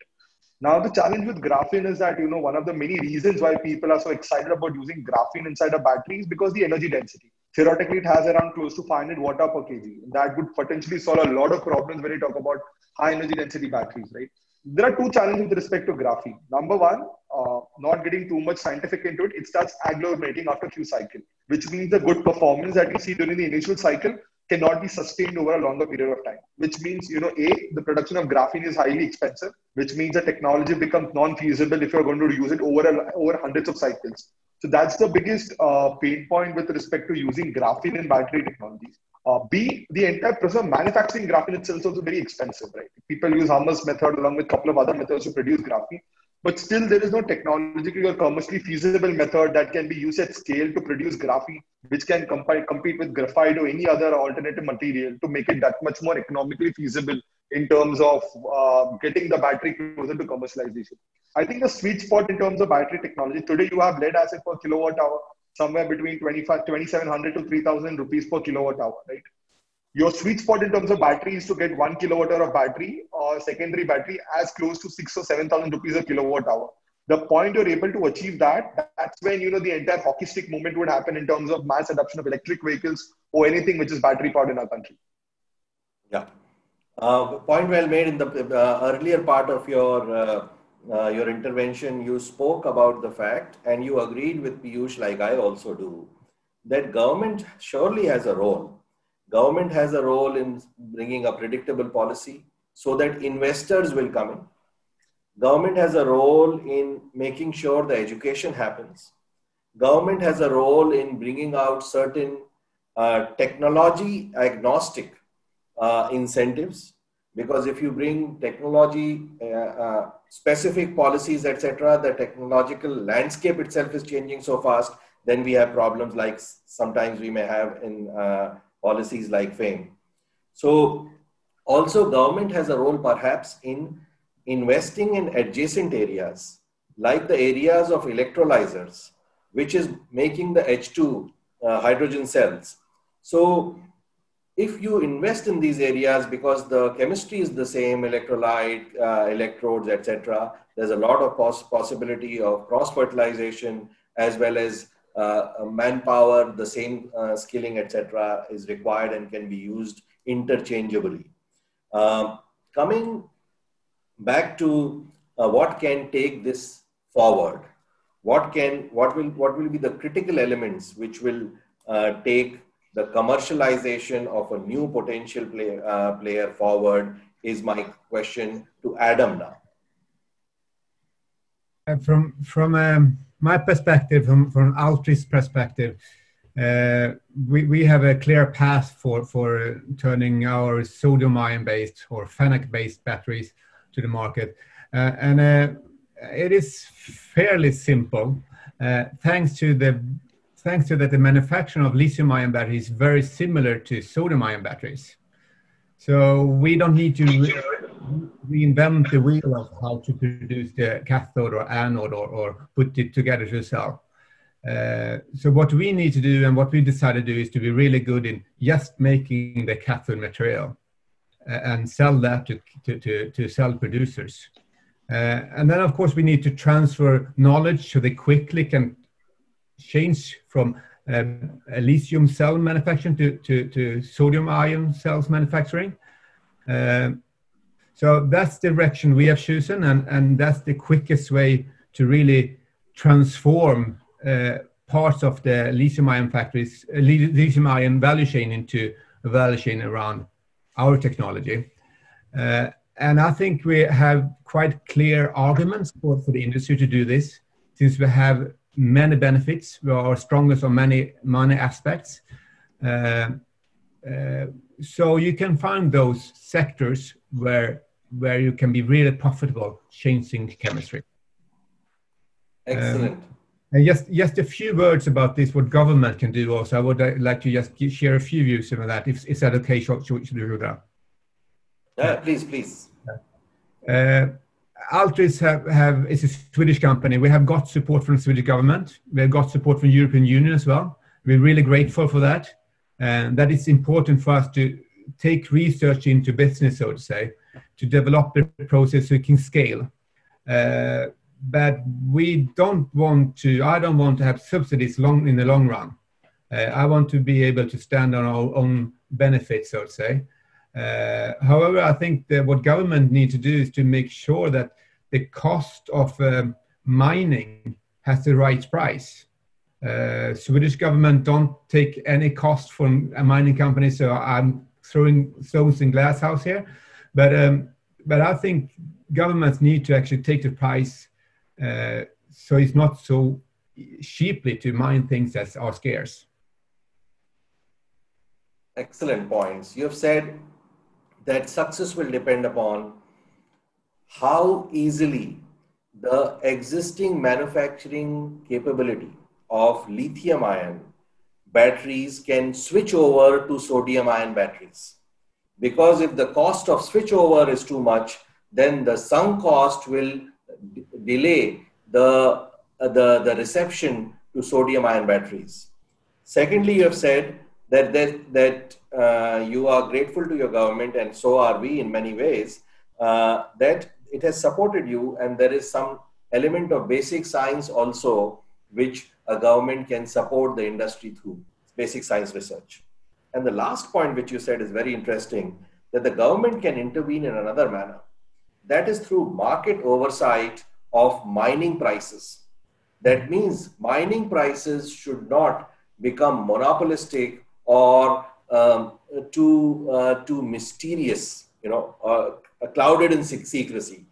Now the challenge with graphene is that you know one of the many reasons why people are so excited about using graphene inside a battery is because the energy density. Theoretically, it has around close to 500 watt per kg. That would potentially solve a lot of problems when you talk about high energy density batteries, right? There are two challenges with respect to graphene. Number one, uh, not getting too much scientific into it, it starts agglomerating after few cycle, which means the good performance that you see during the initial cycle cannot be sustained over a longer period of time. Which means, you know, a the production of graphene is highly expensive, which means the technology becomes non-feasible if you're going to use it over a, over hundreds of cycles. So that's the biggest uh, pain point with respect to using graphene in battery technologies. Uh, B, the entire process of manufacturing graphene itself is also very expensive, right? People use Hummers method along with a couple of other methods to produce graphene, but still there is no technologically or commercially feasible method that can be used at scale to produce graphene, which can comp- compete with graphite or any other alternative material to make it that much more economically feasible in terms of uh, getting the battery closer to commercialization. I think the sweet spot in terms of battery technology today, you have lead acid per kilowatt hour somewhere between 25, 2700 to 3000 rupees per kilowatt hour, right? Your sweet spot in terms of battery is to get one kilowatt hour of battery or secondary battery as close to six or 7,000 rupees a kilowatt hour. The point you're able to achieve that, that's when, you know, the entire hockey stick movement would happen in terms of mass adoption of electric vehicles or anything which is battery powered in our country. Yeah. Uh, point well made in the uh, earlier part of your uh, uh, your intervention, you spoke about the fact and you agreed with Piyush, like I also do, that government surely has a role. Government has a role in bringing a predictable policy so that investors will come in. Government has a role in making sure the education happens. Government has a role in bringing out certain uh, technology agnostic uh, incentives because if you bring technology uh, uh, specific policies etc the technological landscape itself is changing so fast then we have problems like sometimes we may have in uh, policies like FAME. So also government has a role perhaps in investing in adjacent areas like the areas of electrolyzers which is making the h2 uh, hydrogen cells. So if you invest in these areas because the chemistry is the same electrolyte uh, electrodes etc there's a lot of poss- possibility of cross fertilization as well as uh, manpower the same uh, skilling etc is required and can be used interchangeably. Um, coming back to uh, what can take this forward? What can what will what will be the critical elements which will uh, take the commercialization of a new potential play, uh, player forward is my question to Adam now. Uh, from from um, my perspective, from from Altris' perspective, uh, we, we have a clear path for for turning our sodium ion based or Fennac based batteries to the market, uh, and uh, it is fairly simple. Uh, thanks to the thanks to that the manufacturing of lithium-ion batteries is very similar to sodium-ion batteries. So we don't need to re- reinvent the wheel of how to produce the cathode or anode or, or put it together to sell. Uh, so what we need to do and what we decided to do is to be really good in just making the cathode material uh, and sell that to, to, to, to cell producers. Uh, and then of course we need to transfer knowledge so they quickly can change from a lithium cell manufacturing to, to, to sodium ion cells manufacturing. Uh, so that's the direction we have chosen, and, and that's the quickest way to really transform uh, parts of the lithium ion factories, uh, lithium ion value chain into a value chain around our technology. Uh, and I think we have quite clear arguments for, for the industry to do this, since we have many benefits. We are strongest on many many aspects. Uh, uh, so you can find those sectors where where you can be really profitable changing chemistry. Excellent. Um, and just just a few words about this, what government can do. Also, I would uh, like to just share a few views on that. If is that okay? Should, should, do that? Yeah, please, please. Altris have, have is a Swedish company. We have got support from the Swedish government. We have got support from the European Union as well. We're really grateful for that, and that is important for us to take research into business, so to say, to develop the process so it can scale. Uh, but we don't want to. I don't want to have subsidies long in the long run. Uh, I want to be able to stand on our own benefits, so to say. Uh, however, I think that what government need to do is to make sure that the cost of um, mining has the right price. Uh, Swedish government don't take any cost from a mining company, so I'm throwing stones in glass house here. But um, but I think governments need to actually take the price, uh, so it's not so cheaply to mine things that are scarce. Excellent points. You have said that success will depend upon how easily the existing manufacturing capability of lithium ion batteries can switch over to sodium ion batteries. Because if the cost of switchover is too much, then the sunk cost will delay the, uh, the, the reception to sodium ion batteries. Secondly, you have said that, that, that uh, you are grateful to your government, and so are we in many ways, uh, that it has supported you, and there is some element of basic science also, which a government can support the industry through basic science research. And the last point, which you said is very interesting, that the government can intervene in another manner. That is through market oversight of mining prices. That means mining prices should not become monopolistic or um, too, uh, too mysterious, you know, uh, clouded in secrecy.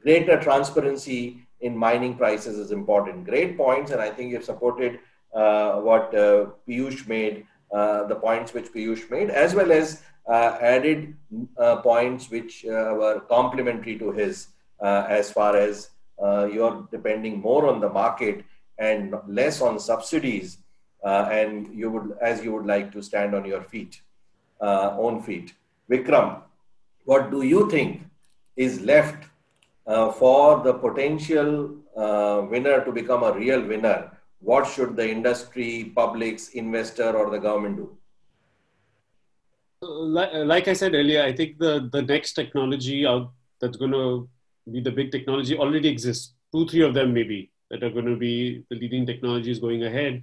Greater transparency in mining prices is important. Great points, and I think you've supported uh, what uh, Piyush made, uh, the points which Piyush made, as well as uh, added uh, points which were complementary to his, as far as you're depending more on the market and less on subsidies, and you would, as you would like to stand on your feet, own feet. Vikram, what do you think is left uh, for the potential uh, winner to become a real winner, what should the industry, publics, investor, or the government do? Like, I said earlier, I think the, the next technology out that's going to be the big technology already exists. Two, three of them maybe that are going to be the leading technologies going ahead.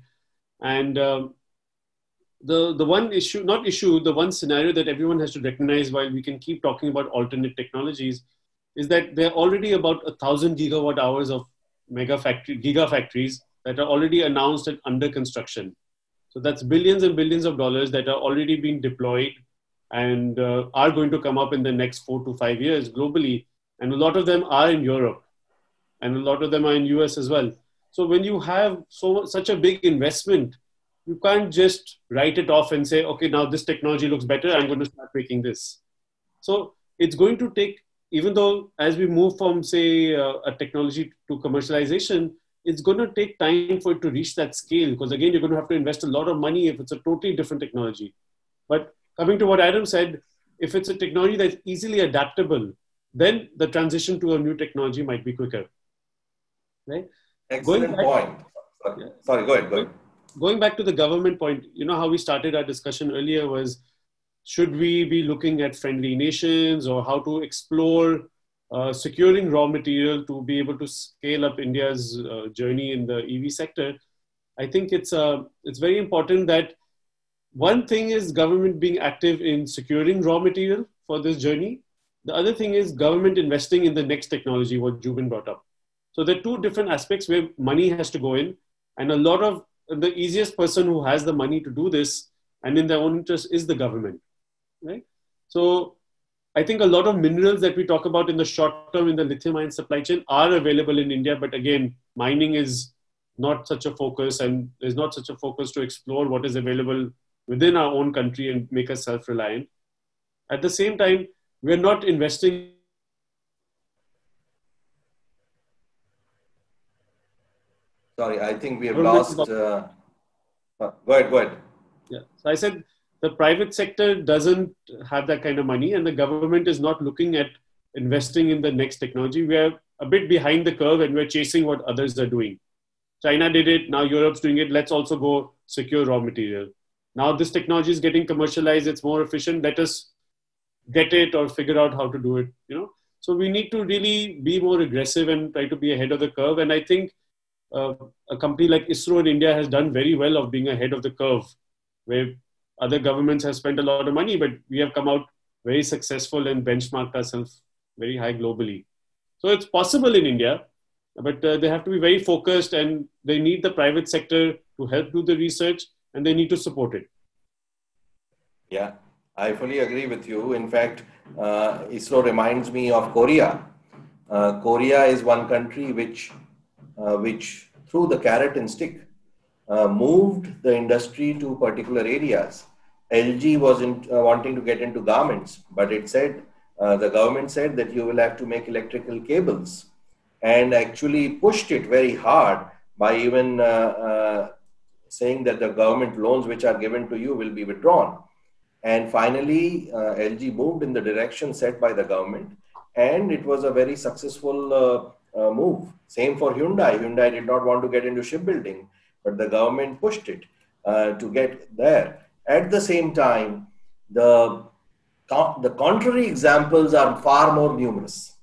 And um, the, the one issue, not issue, the one scenario that everyone has to recognize while we can keep talking about alternate technologies is that there are already about a thousand gigawatt hours of mega factory, gigafactories that are already announced and under construction. So that's billions and billions of dollars that are already being deployed and uh, are going to come up in the next four to five years globally. And a lot of them are in Europe and a lot of them are in US as well. So when you have so such a big investment, you can't just write it off and say, okay, now this technology looks better. I'm going to start making this. So it's going to take even though as we move from say uh, a technology to commercialization, it's going to take time for it to reach that scale because again you're going to have to invest a lot of money if it's a totally different technology. But coming to what Adam said, if it's a technology that's easily adaptable, then the transition to a new technology might be quicker. Right? Excellent back, point. Sorry. Yeah. Sorry, go ahead. Go ahead. Going back to the government point, you know how we started our discussion earlier was should we be looking at friendly nations or how to explore uh, securing raw material to be able to scale up India's uh, journey in the EV sector? I think it's uh, it's very important that one thing is government being active in securing raw material for this journey. The other thing is government investing in the next technology, what Jubin brought up. So there are two different aspects where money has to go in, and a lot of the easiest person who has the money to do this and in their own interest is the government, right? So I think a lot of minerals that we talk about in the short term in the lithium ion supply chain are available in India, but again, mining is not such a focus, and there's not such a focus to explore what is available within our own country and make us self reliant. At the same time, we're not investing. Sorry, I think we have lost. Uh, uh, go ahead, go ahead. Yeah, so I said the private sector doesn't have that kind of money, and the government is not looking at investing in the next technology. We are a bit behind the curve and we're chasing what others are doing. China did it, now Europe's doing it. Let's also go secure raw material now this technology is getting commercialized it's more efficient let us get it or figure out how to do it you know so we need to really be more aggressive and try to be ahead of the curve and i think uh, a company like isro in india has done very well of being ahead of the curve where other governments have spent a lot of money but we have come out very successful and benchmarked ourselves very high globally so it's possible in india but uh, they have to be very focused and they need the private sector to help do the research and they need to support it. Yeah, I fully agree with you. In fact, uh, ISRO reminds me of Korea. Uh, Korea is one country which, which through the carrot and stick, uh, moved the industry to particular areas. LG was in, uh, wanting to get into garments, but it said uh, the government said that you will have to make electrical cables, and actually pushed it very hard by even saying that the government loans which are given to you will be withdrawn. And finally, uh, LG moved in the direction set by the government, and it was a very successful uh, move. Same for Hyundai. Hyundai did not want to get into shipbuilding, but the government pushed it uh, to get there. At the same time, the the contrary examples are far more numerous.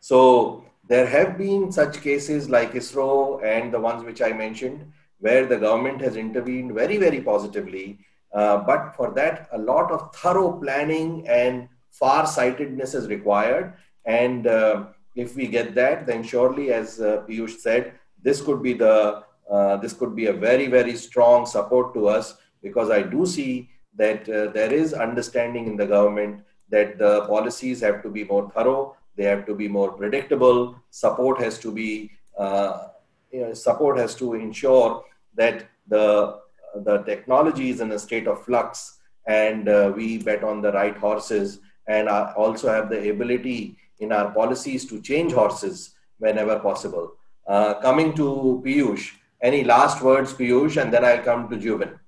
So there have been such cases like ISRO and the ones which I mentioned, where the government has intervened very, very positively. Uh, but for that, a lot of thorough planning and far sightedness is required. And uh, if we get that, then surely, as uh, Piyush said, this could be the uh, this could be a very, very strong support to us because I do see that uh, there is understanding in the government that the policies have to be more thorough, they have to be more predictable, support has to be uh, you know, support has to ensure that the the technology is in a state of flux and uh, we bet on the right horses and also have the ability in our policies to change horses whenever possible. Uh, coming to Piyush, any last words, Piyush, and then I'll come to Jubin.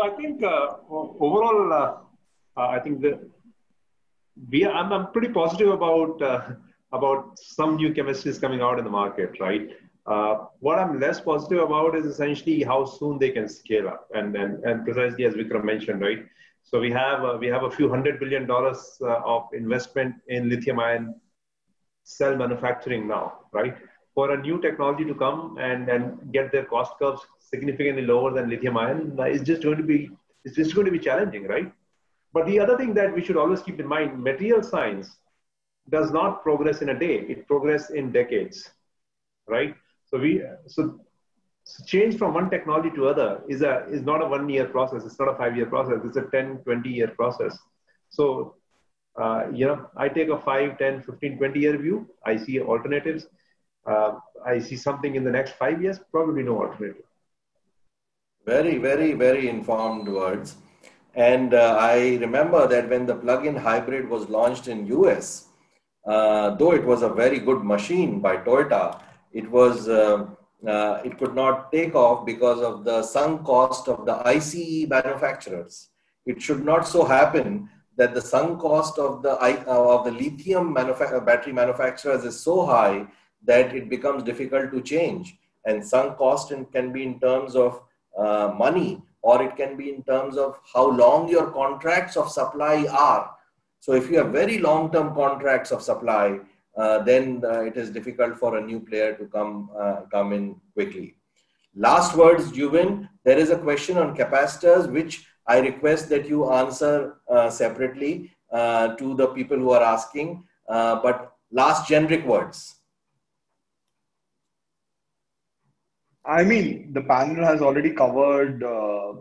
I think uh, overall, uh, uh, I think that we I'm, I'm pretty positive about uh, about some new chemistries coming out in the market, right? Uh, what I'm less positive about is essentially how soon they can scale up, and and, and precisely as Vikram mentioned, right? So we have uh, we have a few hundred billion dollars uh, of investment in lithium-ion cell manufacturing now, right? For a new technology to come and and get their cost curves significantly lower than lithium-ion is just going to be it's just going to be challenging, right? But the other thing that we should always keep in mind, material science does not progress in a day; it progresses in decades, right? So we so, so change from one technology to other is a is not a one year process. It's not a five year process. It's a 10, 20 year process. So uh, you know, I take a 5, 10, 15, 20 year view. I see alternatives. Uh, I see something in the next five years, probably no alternative. Very, very, very informed words. And uh, I remember that when the plug-in hybrid was launched in US, uh, though it was a very good machine by Toyota, it was uh, uh, it could not take off because of the sunk cost of the ICE manufacturers. It should not so happen that the sunk cost of the uh, of the lithium manufa- battery manufacturers is so high that it becomes difficult to change. And sunk cost in, can be in terms of uh, money, or it can be in terms of how long your contracts of supply are. So if you have very long-term contracts of supply, uh, then uh, it is difficult for a new player to come uh, come in quickly. Last words, Jubin. There is a question on capacitors, which I request that you answer uh, separately uh, to the people who are asking. but last generic words. I mean, the panel has already covered uh,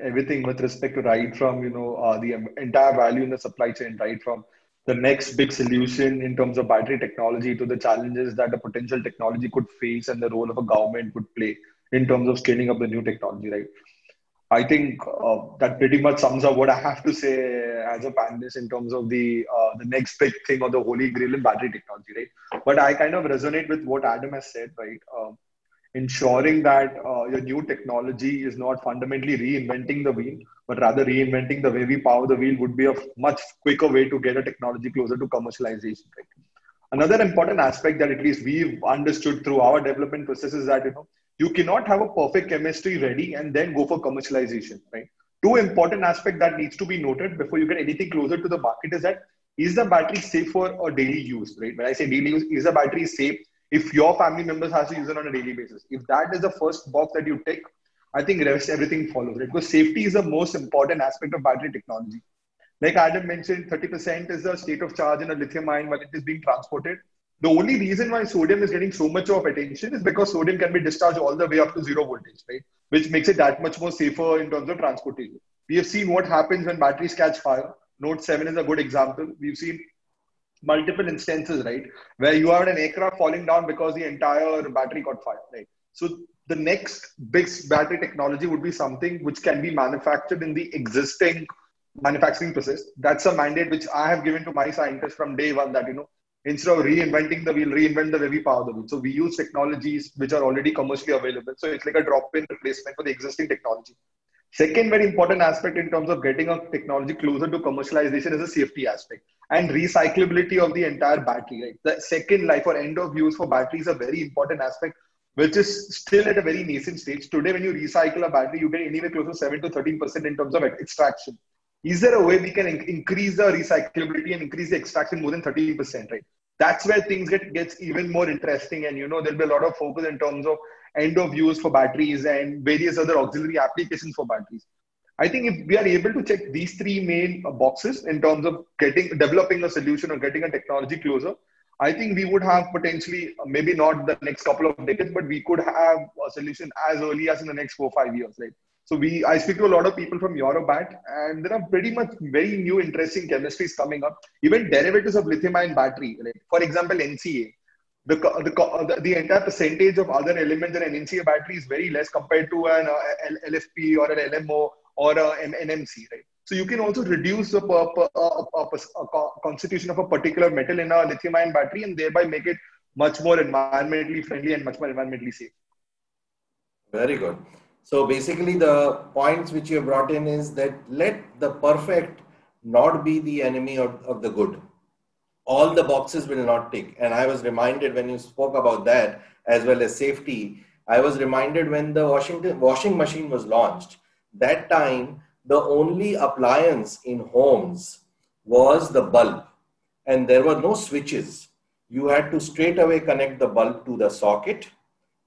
everything with respect to right from you know uh, the entire value in the supply chain, right from the next big solution in terms of battery technology to the challenges that a potential technology could face and the role of a government would play in terms of scaling up the new technology, right? I think uh, that pretty much sums up what I have to say as a panelist in terms of the uh, the next big thing or the holy grail in battery technology, right? But I kind of resonate with what Adam has said, right? Um, ensuring that uh, your new technology is not fundamentally reinventing the wheel, but rather reinventing the way we power the wheel would be a much quicker way to get a technology closer to commercialization. Right? Another important aspect that at least we've understood through our development process is that you know you cannot have a perfect chemistry ready and then go for commercialization. Right? Two important aspects that needs to be noted before you get anything closer to the market is that is the battery safe for a daily use? Right? When I say daily use, is the battery safe if your family members has to use it on a daily basis if that is the first box that you tick i think rest everything follows right? Because safety is the most important aspect of battery technology. Like adam mentioned 30% is the state of charge in a lithium ion while it is being transported. The only reason why sodium is getting so much of attention is because sodium can be discharged all the way up to zero voltage right? Which makes it that much more safer in terms of transportation. We have seen what happens when batteries catch fire. Note 7 is a good example. We've seen multiple instances, right, where you have an aircraft falling down because the entire battery got fired, right? So the next big battery technology would be something which can be manufactured in the existing manufacturing process. That's a mandate which I have given to my scientists from day one that, you know, instead of reinventing the wheel, reinvent the way we power the wheel. So we use technologies which are already commercially available. So it's like a drop-in replacement for the existing technology. Second very important aspect in terms of getting a technology closer to commercialization is the safety aspect and recyclability of the entire battery. Right, the second life or end of use for battery is a very important aspect, which is still at a very nascent stage. Today, when you recycle a battery, you get anywhere close to seven to thirteen percent in terms of extraction. Is there a way we can increase the recyclability and increase the extraction more than thirteen percent? Right, that's where things get gets even more interesting, and you know there'll be a lot of focus in terms of end of use for batteries and various other auxiliary applications for batteries. I think if we are able to check these three main boxes in terms of getting developing a solution or getting a technology closer, I think we would have potentially maybe not the next couple of decades, but we could have a solution as early as in the next four five years. Right. So we I speak to a lot of people from Eurobat, and there are pretty much very new interesting chemistries coming up. Even derivatives of lithium-ion battery. Right? For example, NCA the, the, the entire percentage of other elements in an NCA battery is very less compared to an uh, LFP or an LMO or uh, an NMC, right? So you can also reduce the uh, uh, constitution of a particular metal in a lithium-ion battery and thereby make it much more environmentally friendly and much more environmentally safe. Very good. So basically, the points which you have brought in is that let the perfect not be the enemy of, of the good all the boxes will not tick. And I was reminded when you spoke about that, as well as safety, I was reminded when the Washington washing machine was launched. That time, the only appliance in homes was the bulb, and there were no switches. You had to straight away connect the bulb to the socket,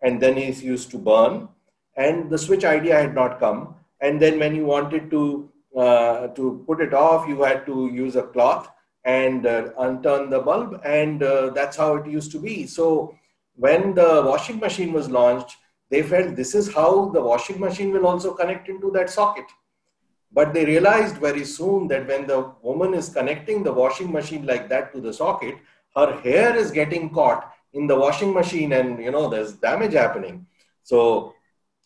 and then it used to burn. And the switch idea had not come. And then when you wanted to uh, to put it off, you had to use a cloth and uh, unturn the bulb and uh, that's how it used to be so when the washing machine was launched they felt this is how the washing machine will also connect into that socket. But they realized very soon that when the woman is connecting the washing machine like that to the socket her hair is getting caught in the washing machine and you know there's damage happening. So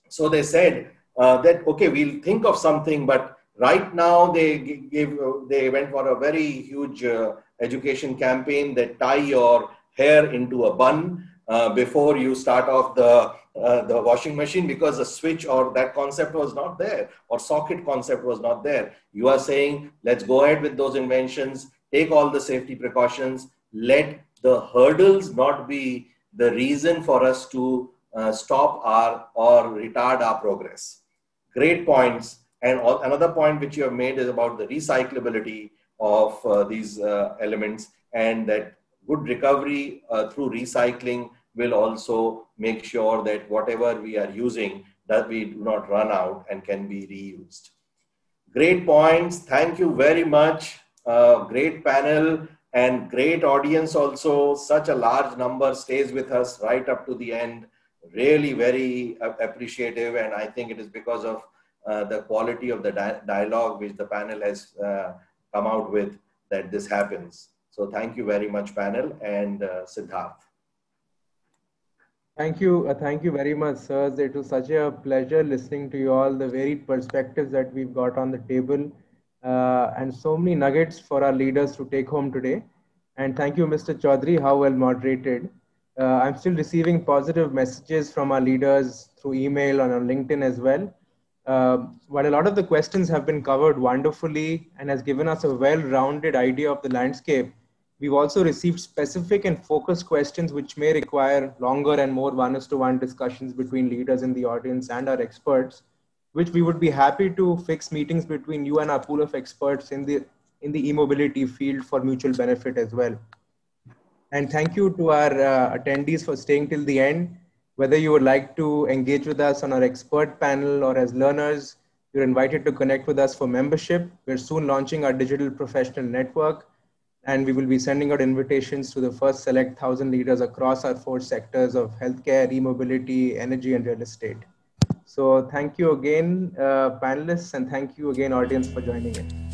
so they said uh, that okay we'll think of something but Right now, they gave they went for a very huge uh, education campaign that tie your hair into a bun uh, before you start off the uh, the washing machine because the switch or that concept was not there or socket concept was not there. You are saying let's go ahead with those inventions, take all the safety precautions, let the hurdles not be the reason for us to uh, stop our or retard our progress. Great points. And another point which you have made is about the recyclability of uh, these uh, elements and that good recovery uh, through recycling will also make sure that whatever we are using that we do not run out and can be reused. Great points. Thank you very much. Uh, great panel and great audience also. Such a large number stays with us right up to the end. Really very appreciative. And I think it is because of uh, the quality of the di dialogue which the panel has uh, come out with that this happens. So thank you very much panel and uh, Siddharth. Thank you. Uh, thank you very much, sir. It was such a pleasure listening to you all, the varied perspectives that we've got on the table, uh, and so many nuggets for our leaders to take home today. And thank you, Mr. Choudary, how well moderated. Uh, I'm still receiving positive messages from our leaders through email and on LinkedIn as well. Uh, while a lot of the questions have been covered wonderfully and has given us a well-rounded idea of the landscape, We've also received specific and focused questions which may require longer and more one-to-one discussions between leaders in the audience and our experts, which we would be happy to fix meetings between you and our pool of experts in the in the e-mobility field for mutual benefit as well. And thank you to our uh, attendees for staying till the end. Whether you would like to engage with us on our expert panel or as learners, you're invited to connect with us for membership. We're soon launching our digital professional network and we will be sending out invitations to the first select 1,000 leaders across our four sectors of healthcare, e-mobility, energy, and real estate. So thank you again, uh, panelists, and thank you again, audience, for joining in.